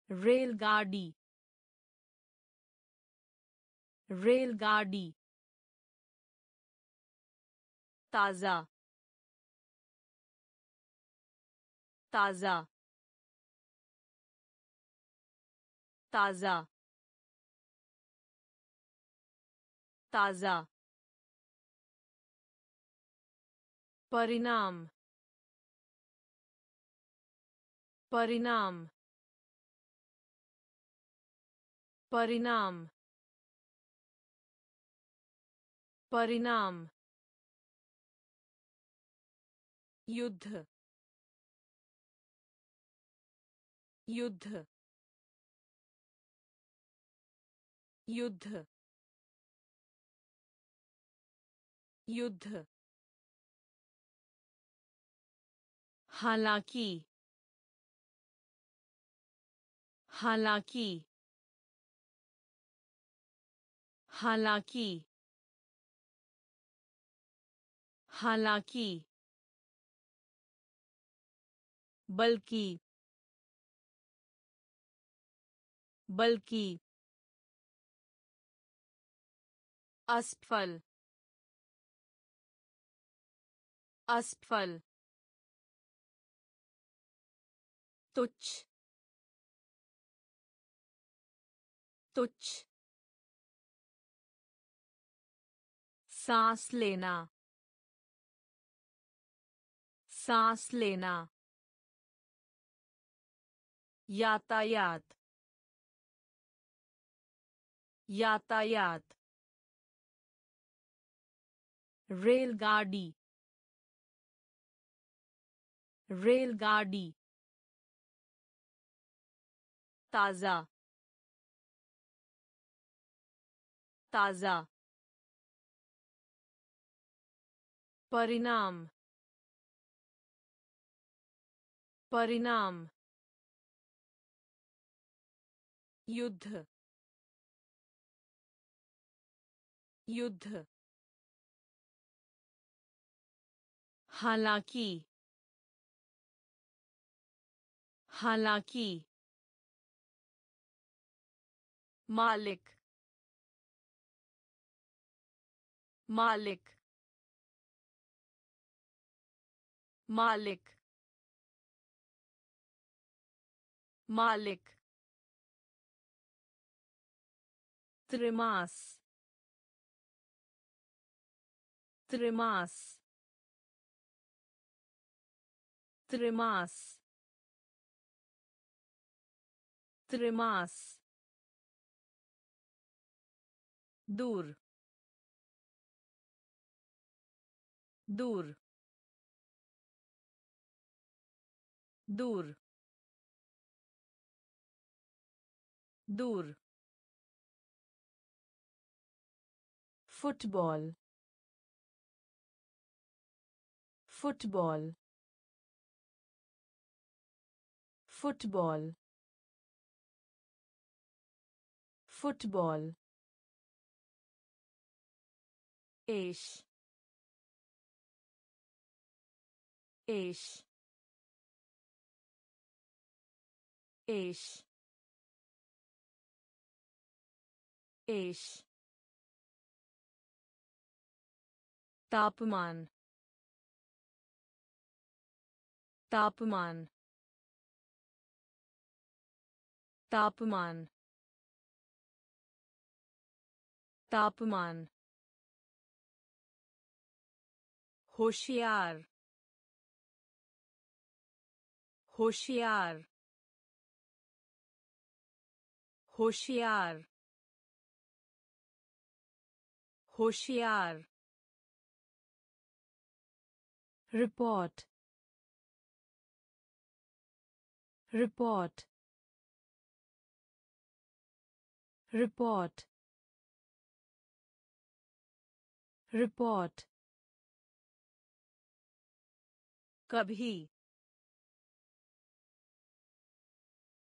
रेलगाड़ी। रेलगाड़ी। ताज़ा। ताज़ा। ताज़ा। ताज़ा। परिणाम। परिणाम। परिणाम। परिणाम। युद्ध। युद्ध। युद्ध। युद्ध। हालाँकि। हालाँकि। हालाँकि। हालाँकि बल्कि बल्कि असफल असफल तुच्छ तुच्छ सांस लेना सांस लेना। यातायात। यातायात। रेलगाड़ी। रेलगाड़ी। ताज़ा। ताज़ा। परिणाम। परिणाम। युद्ध। युद्ध। हालाँकि। हालाँकि। मालिक। मालिक। मालिक। मालिक त्रिमास त्रिमास त्रिमास त्रिमास दूर दूर दूर दूर। Football. Football. Football. Football. Ash. Ash. Ash तापमान तापमान तापमान तापमान होशियार होशियार होशियार होशियार रिपोर्ट रिपोर्ट रिपोर्ट रिपोर्ट कभी।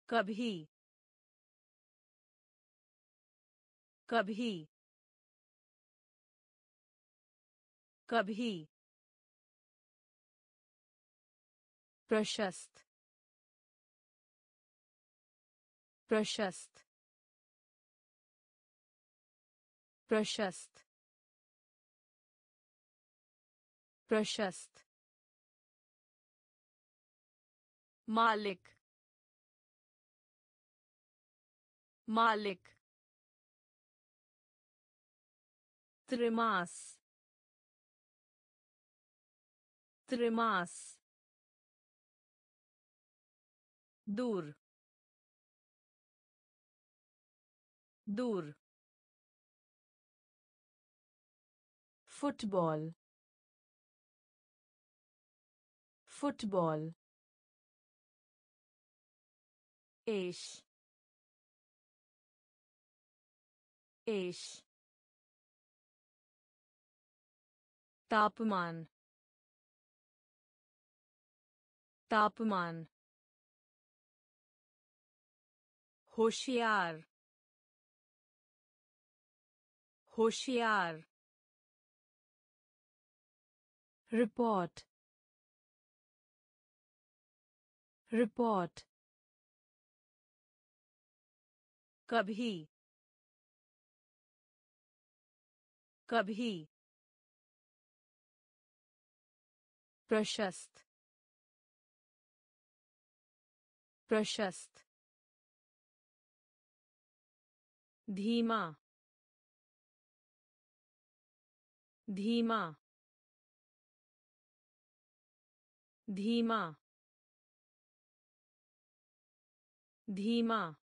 कभी। कभी। कभी। प्रशस्त। प्रशस्त। प्रशस्त। प्रशस्त। मालिक। मालिक। त्रिमास। त्रिमास दूर दूर फुटबॉल फुटबॉल एश एश तापमान तापमान। होशियार। होशियार। रिपोर्ट रिपोर्ट कभी। कभी। प्रशस्त प्रशस्त। धीमा। धीमा। धीमा। धीमा।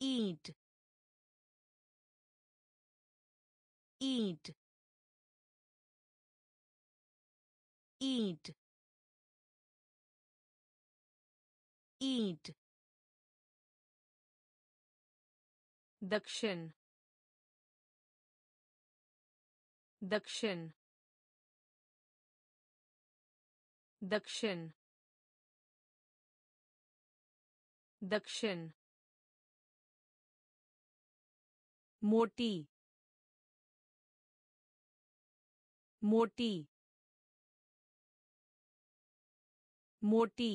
eat eat eat eat दक्षिण। दक्षिण। दक्षिण। दक्षिण। मोटी। मोटी। मोटी।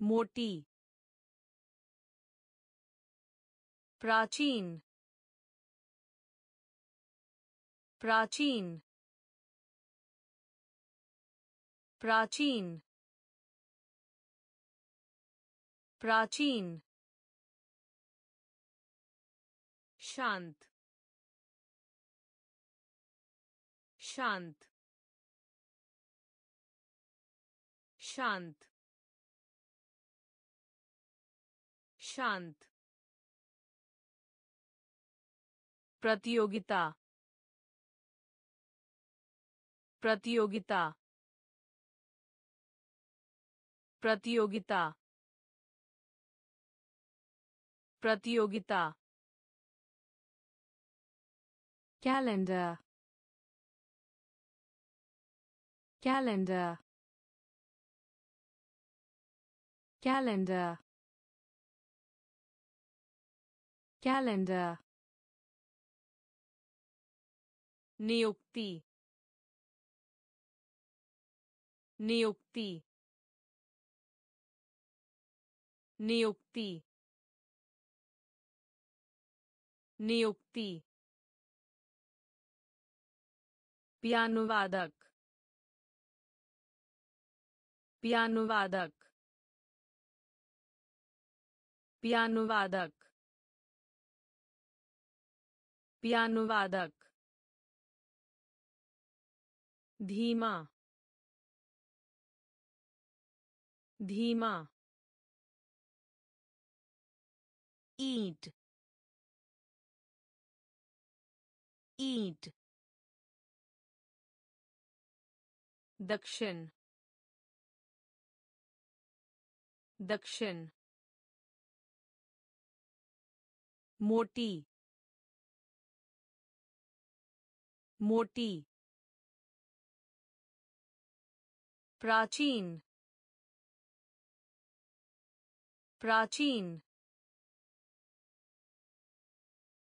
मोटी प्राचीन प्राचीन प्राचीन प्राचीन शांत शांत शांत शांत प्रतियोगिता। प्रतियोगिता। प्रतियोगिता। प्रतियोगिता। Calendar calendar calendar calendar नियुक्ति नियुक्ति नियुक्ति नियुक्ति पियानुवादक पियानुवादक पियानुवादक पियानुवादक। धीमा। धीमा। ईट। ईट। दक्षिण। दक्षिण। मोटी। मोटी प्राचीन प्राचीन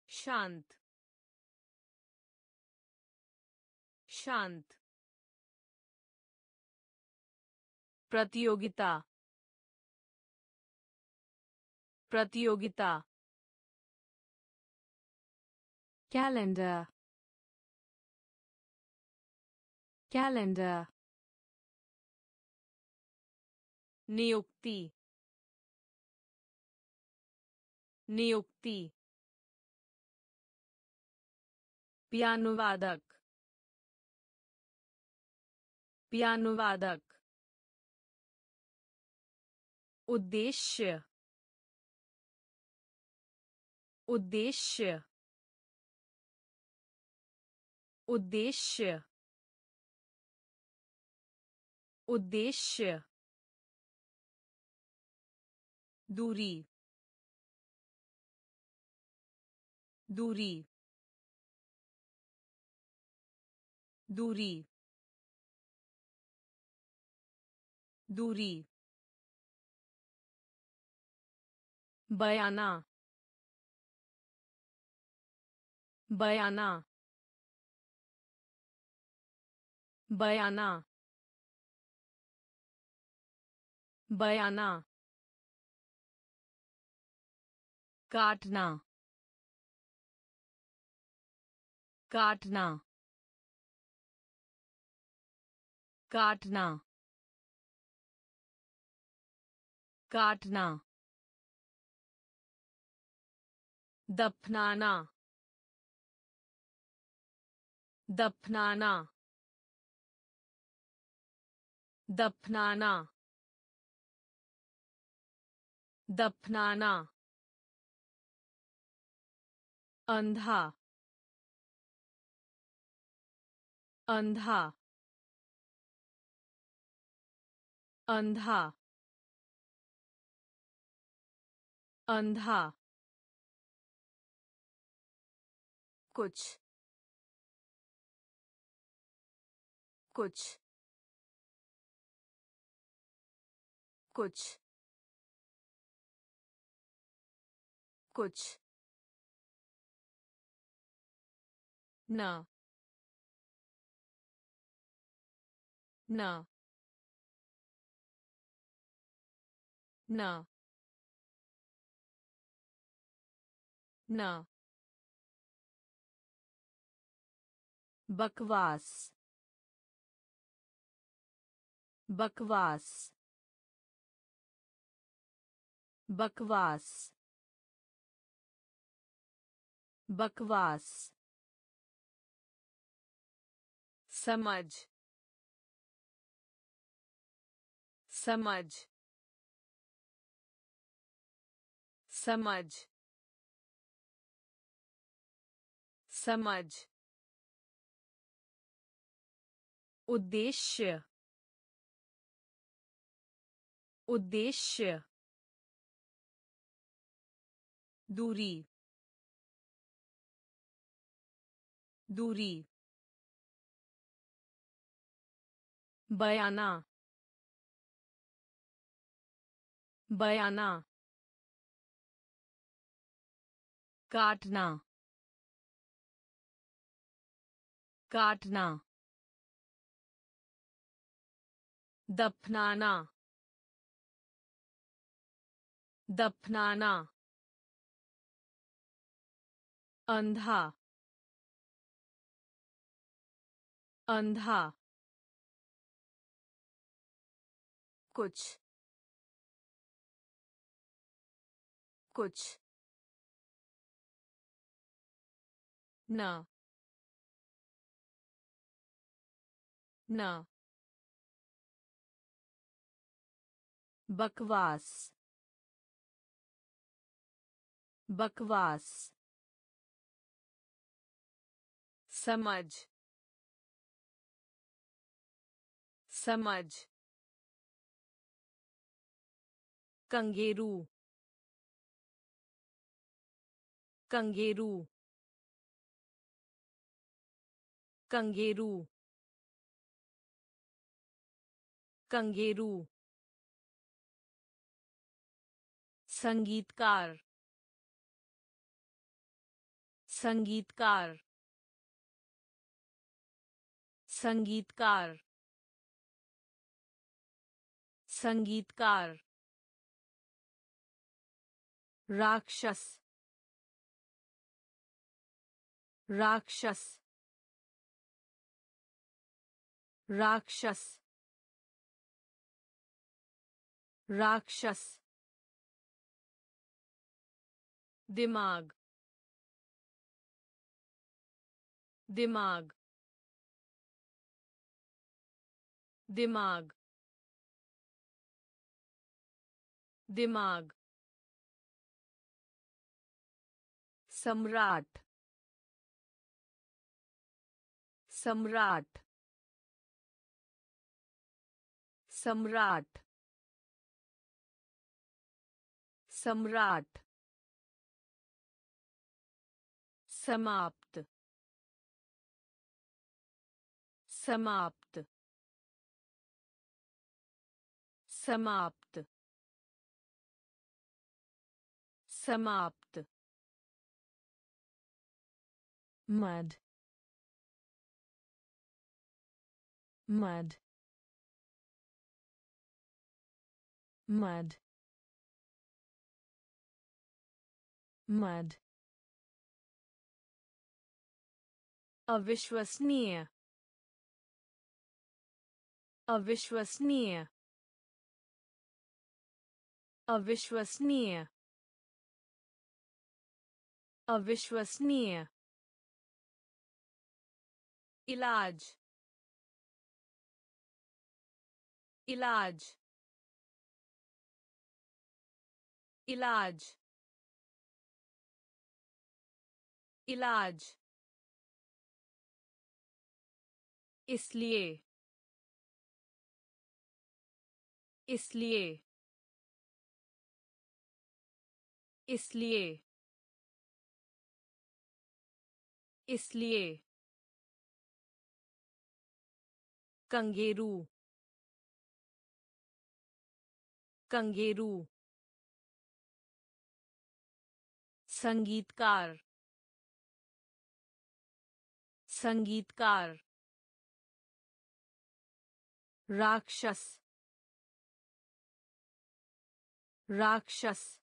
शांत शांत प्रतियोगिता प्रतियोगिता calendar calendar नियुक्ति नियुक्ति पियानुवादक पियानुवादक उद्देश्य उद्देश्य उद्देश्य उद्देश्य दूरी दूरी दूरी दूरी बयाना बयाना बयाना बयाना। काटना। काटना। काटना। काटना। दफनाना। दफनाना। दफनाना। दफनाना अंधा अंधा अंधा अंधा कुछ कुछ कुछ कुछ। न। न। न। न। बकवास। बकवास। बकवास। बकवास समझ समझ समझ समझ उद्देश्य उद्देश्य दूरी दूरी बयाना बयाना काटना काटना दफनाना दफनाना अंधा अंधा। कुछ। कुछ। न। न। बकवास। बकवास। समझ। समझ। कंगेरू। कंगेरू। कंगेरू। कंगेरू। संगीतकार। संगीतकार। संगीतकार। संगीतकार राक्षस राक्षस राक्षस राक्षस दिमाग दिमाग दिमाग दिमाग सम्राट सम्राट सम्राट सम्राट समाप्त समाप्त समाप्त। समाप्त mud mud mud mud अविश्वसनीय अविश्वसनीय अविश्वसनीय अविश्वसनीय। इलाज। इलाज। इलाज। इलाज। इसलिए। इसलिए। इसलिए। इसलिए। कंगेरू। कंगेरू। संगीतकार। संगीतकार। राक्षस। राक्षस।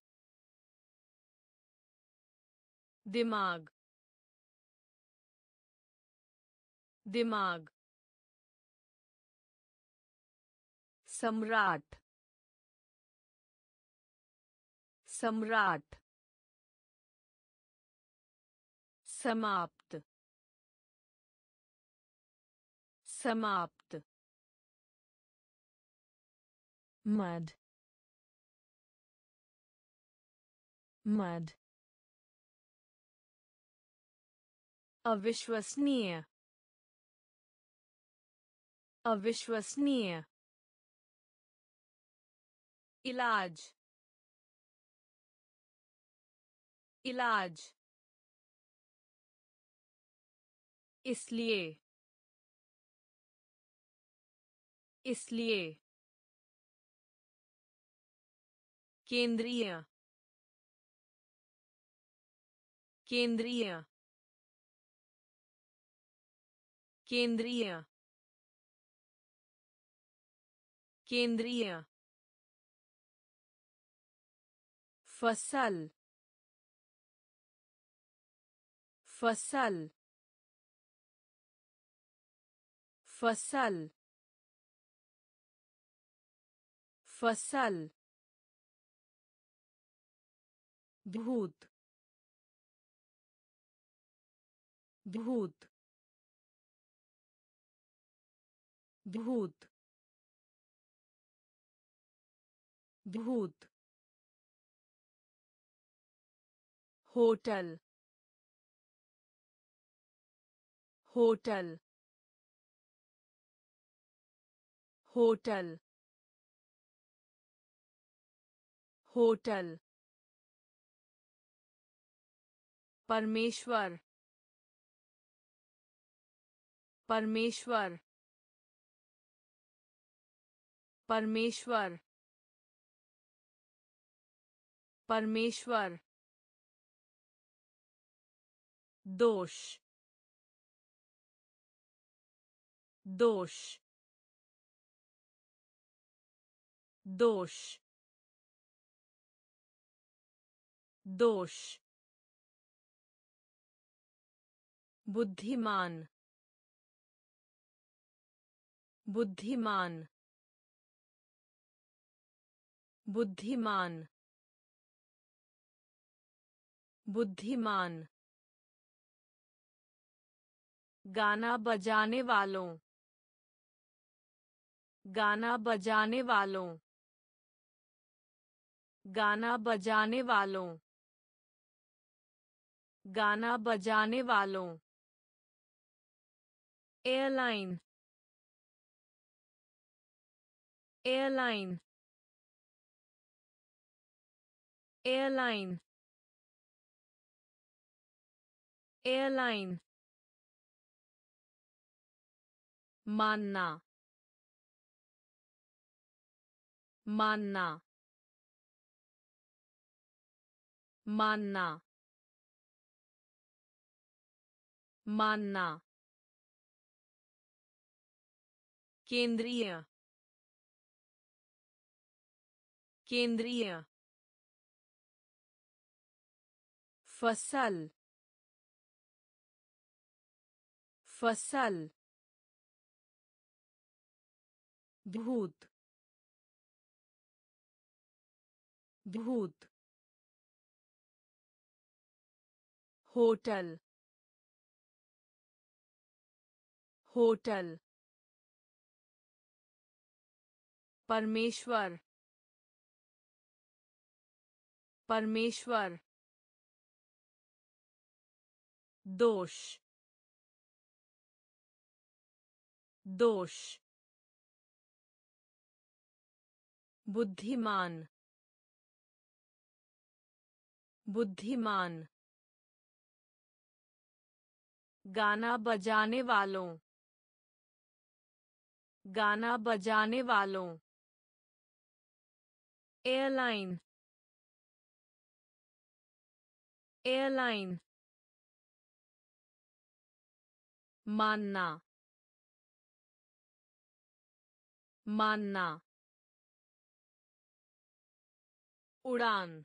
दिमाग। दिमाग सम्राट सम्राट समाप्त समाप्त mud mud अविश्वसनीय अविश्वसनीय। इलाज। इलाज। इसलिए। इसलिए। केंद्रीय। केंद्रीय। केंद्रीय। केंद्रीय फ़सल फ़सल फ़सल फ़सल भूत भूत भूत भूत। होटल। होटल। होटल। होटल। परमेश्वर। परमेश्वर। परमेश्वर। परमेश्वर। दोष। दोष। दोष। दोष। बुद्धिमान। बुद्धिमान। बुद्धिमान। बुद्धिमान। गाना बजाने वालों। गाना बजाने वालों। गाना बजाने वालों। गाना बजाने वालों। एयरलाइन। एयरलाइन। एयरलाइन। एयरलाइन मानना मानना मानना मानना केंद्रीय केंद्रीय फ़सल फ़सल भूत भूत होटल होटल परमेश्वर परमेश्वर दोष दोष। बुद्धिमान। बुद्धिमान। गाना बजाने वालों। गाना बजाने वालों। एयरलाइन। एयरलाइन। मानना। मानना उड़ान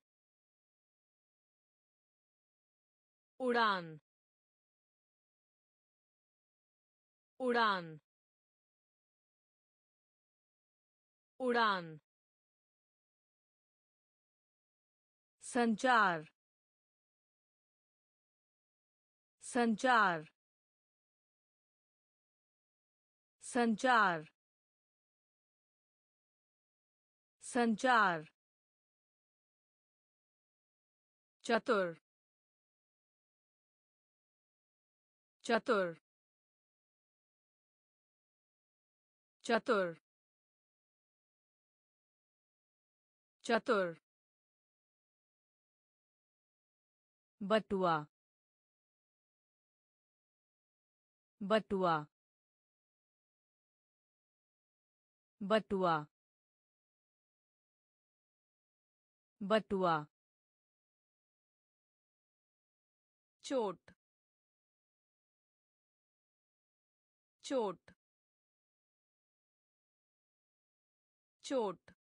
उड़ान उड़ान उड़ान संचार संचार संचार संचार चतुर चतुर चतुर चतुर बटुआ बटुआ बटुआ बटुआ चोट चोट चोट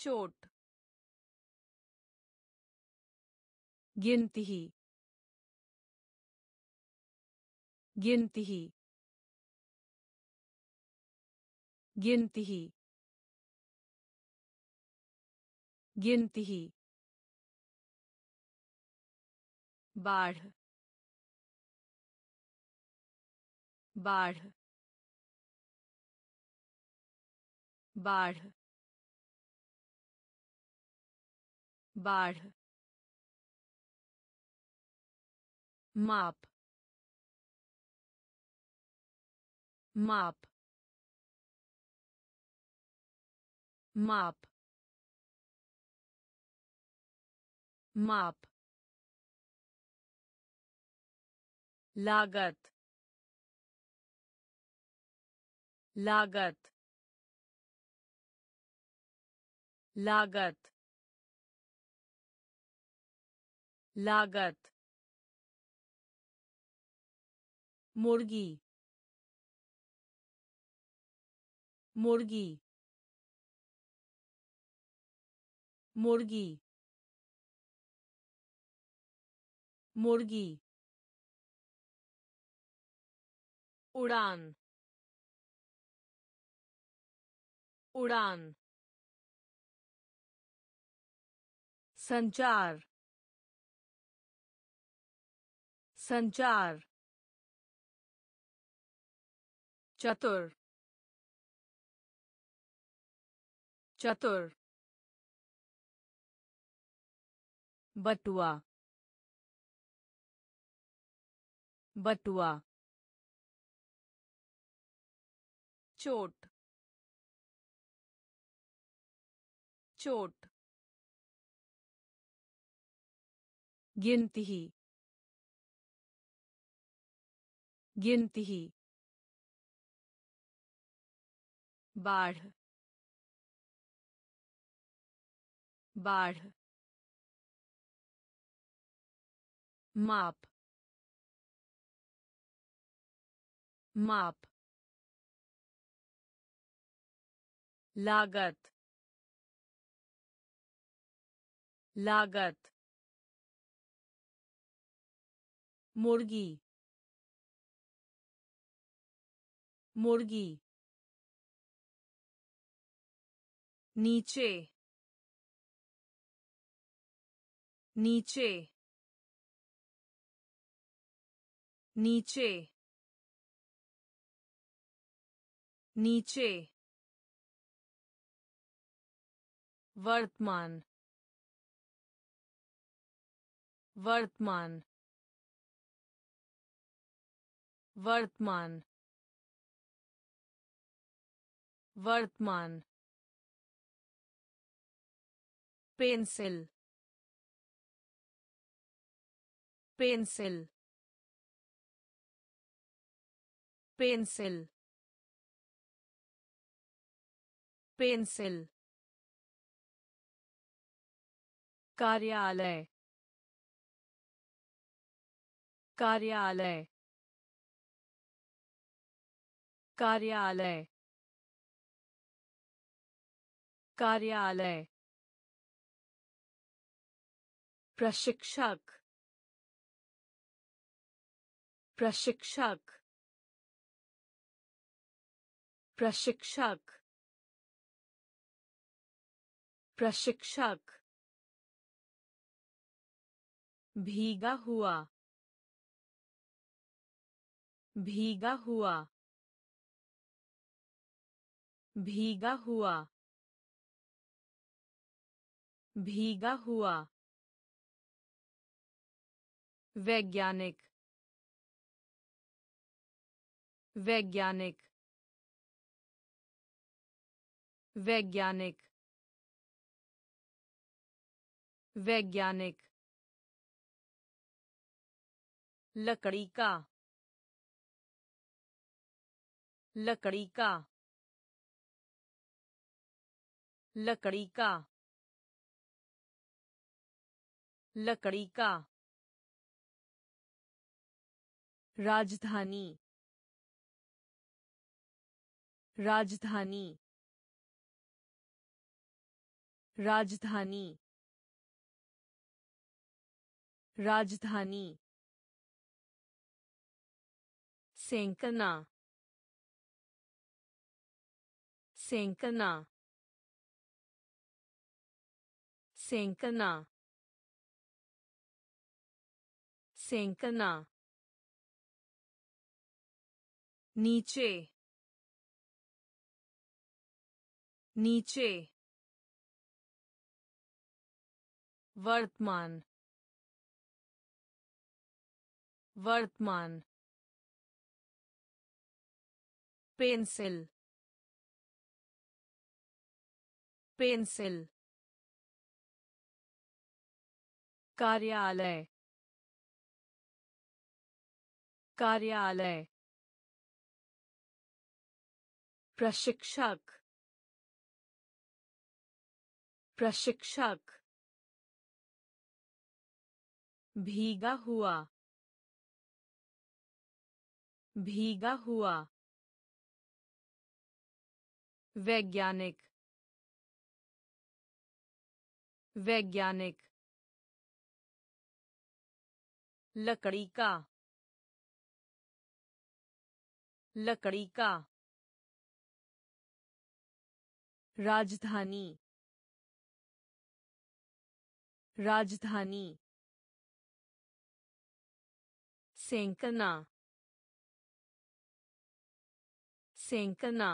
चोट गिनती ही गिनती ही गिनती ही गिनती ही। बाढ़। बाढ़। बाढ़। बाढ़। माप। माप। माप। माप लागत लागत लागत लागत मुर्गी मुर्गी मुर्गी मुर्गी उड़ान उड़ान संचार संचार चतुर चतुर बटुआ बटुआ चोट चोट गिनती ही गिनती ही बाढ़ बाढ़ माप माप लागत लागत मुर्गी मुर्गी नीचे नीचे नीचे नीचे वर्तमान वर्तमान वर्तमान वर्तमान पेंसिल पेंसिल पेंसिल पेंसिल। कार्यालय। कार्यालय। कार्यालय। कार्यालय। प्रशिक्षक। प्रशिक्षक। प्रशिक्षक। प्रशिक्षक। भीगा हुआ। भीगा हुआ। भीगा हुआ। भीगा हुआ। वैज्ञानिक। वैज्ञानिक। वैज्ञानिक। वैज्ञानिक लकड़ी का लकड़ी का लकड़ी का लकड़ी का राजधानी राजधानी राजधानी राजधानी। सेंकना। सेंकना। सेंकना। सेंकना। नीचे। नीचे। वर्तमान। वर्तमान पेंसिल पेंसिल कार्यालय कार्यालय प्रशिक्षक प्रशिक्षक भीगा हुआ भीगा हुआ। वैज्ञानिक। वैज्ञानिक। लकड़ी का। लकड़ी का। राजधानी। राजधानी। सेंकना। सेंकना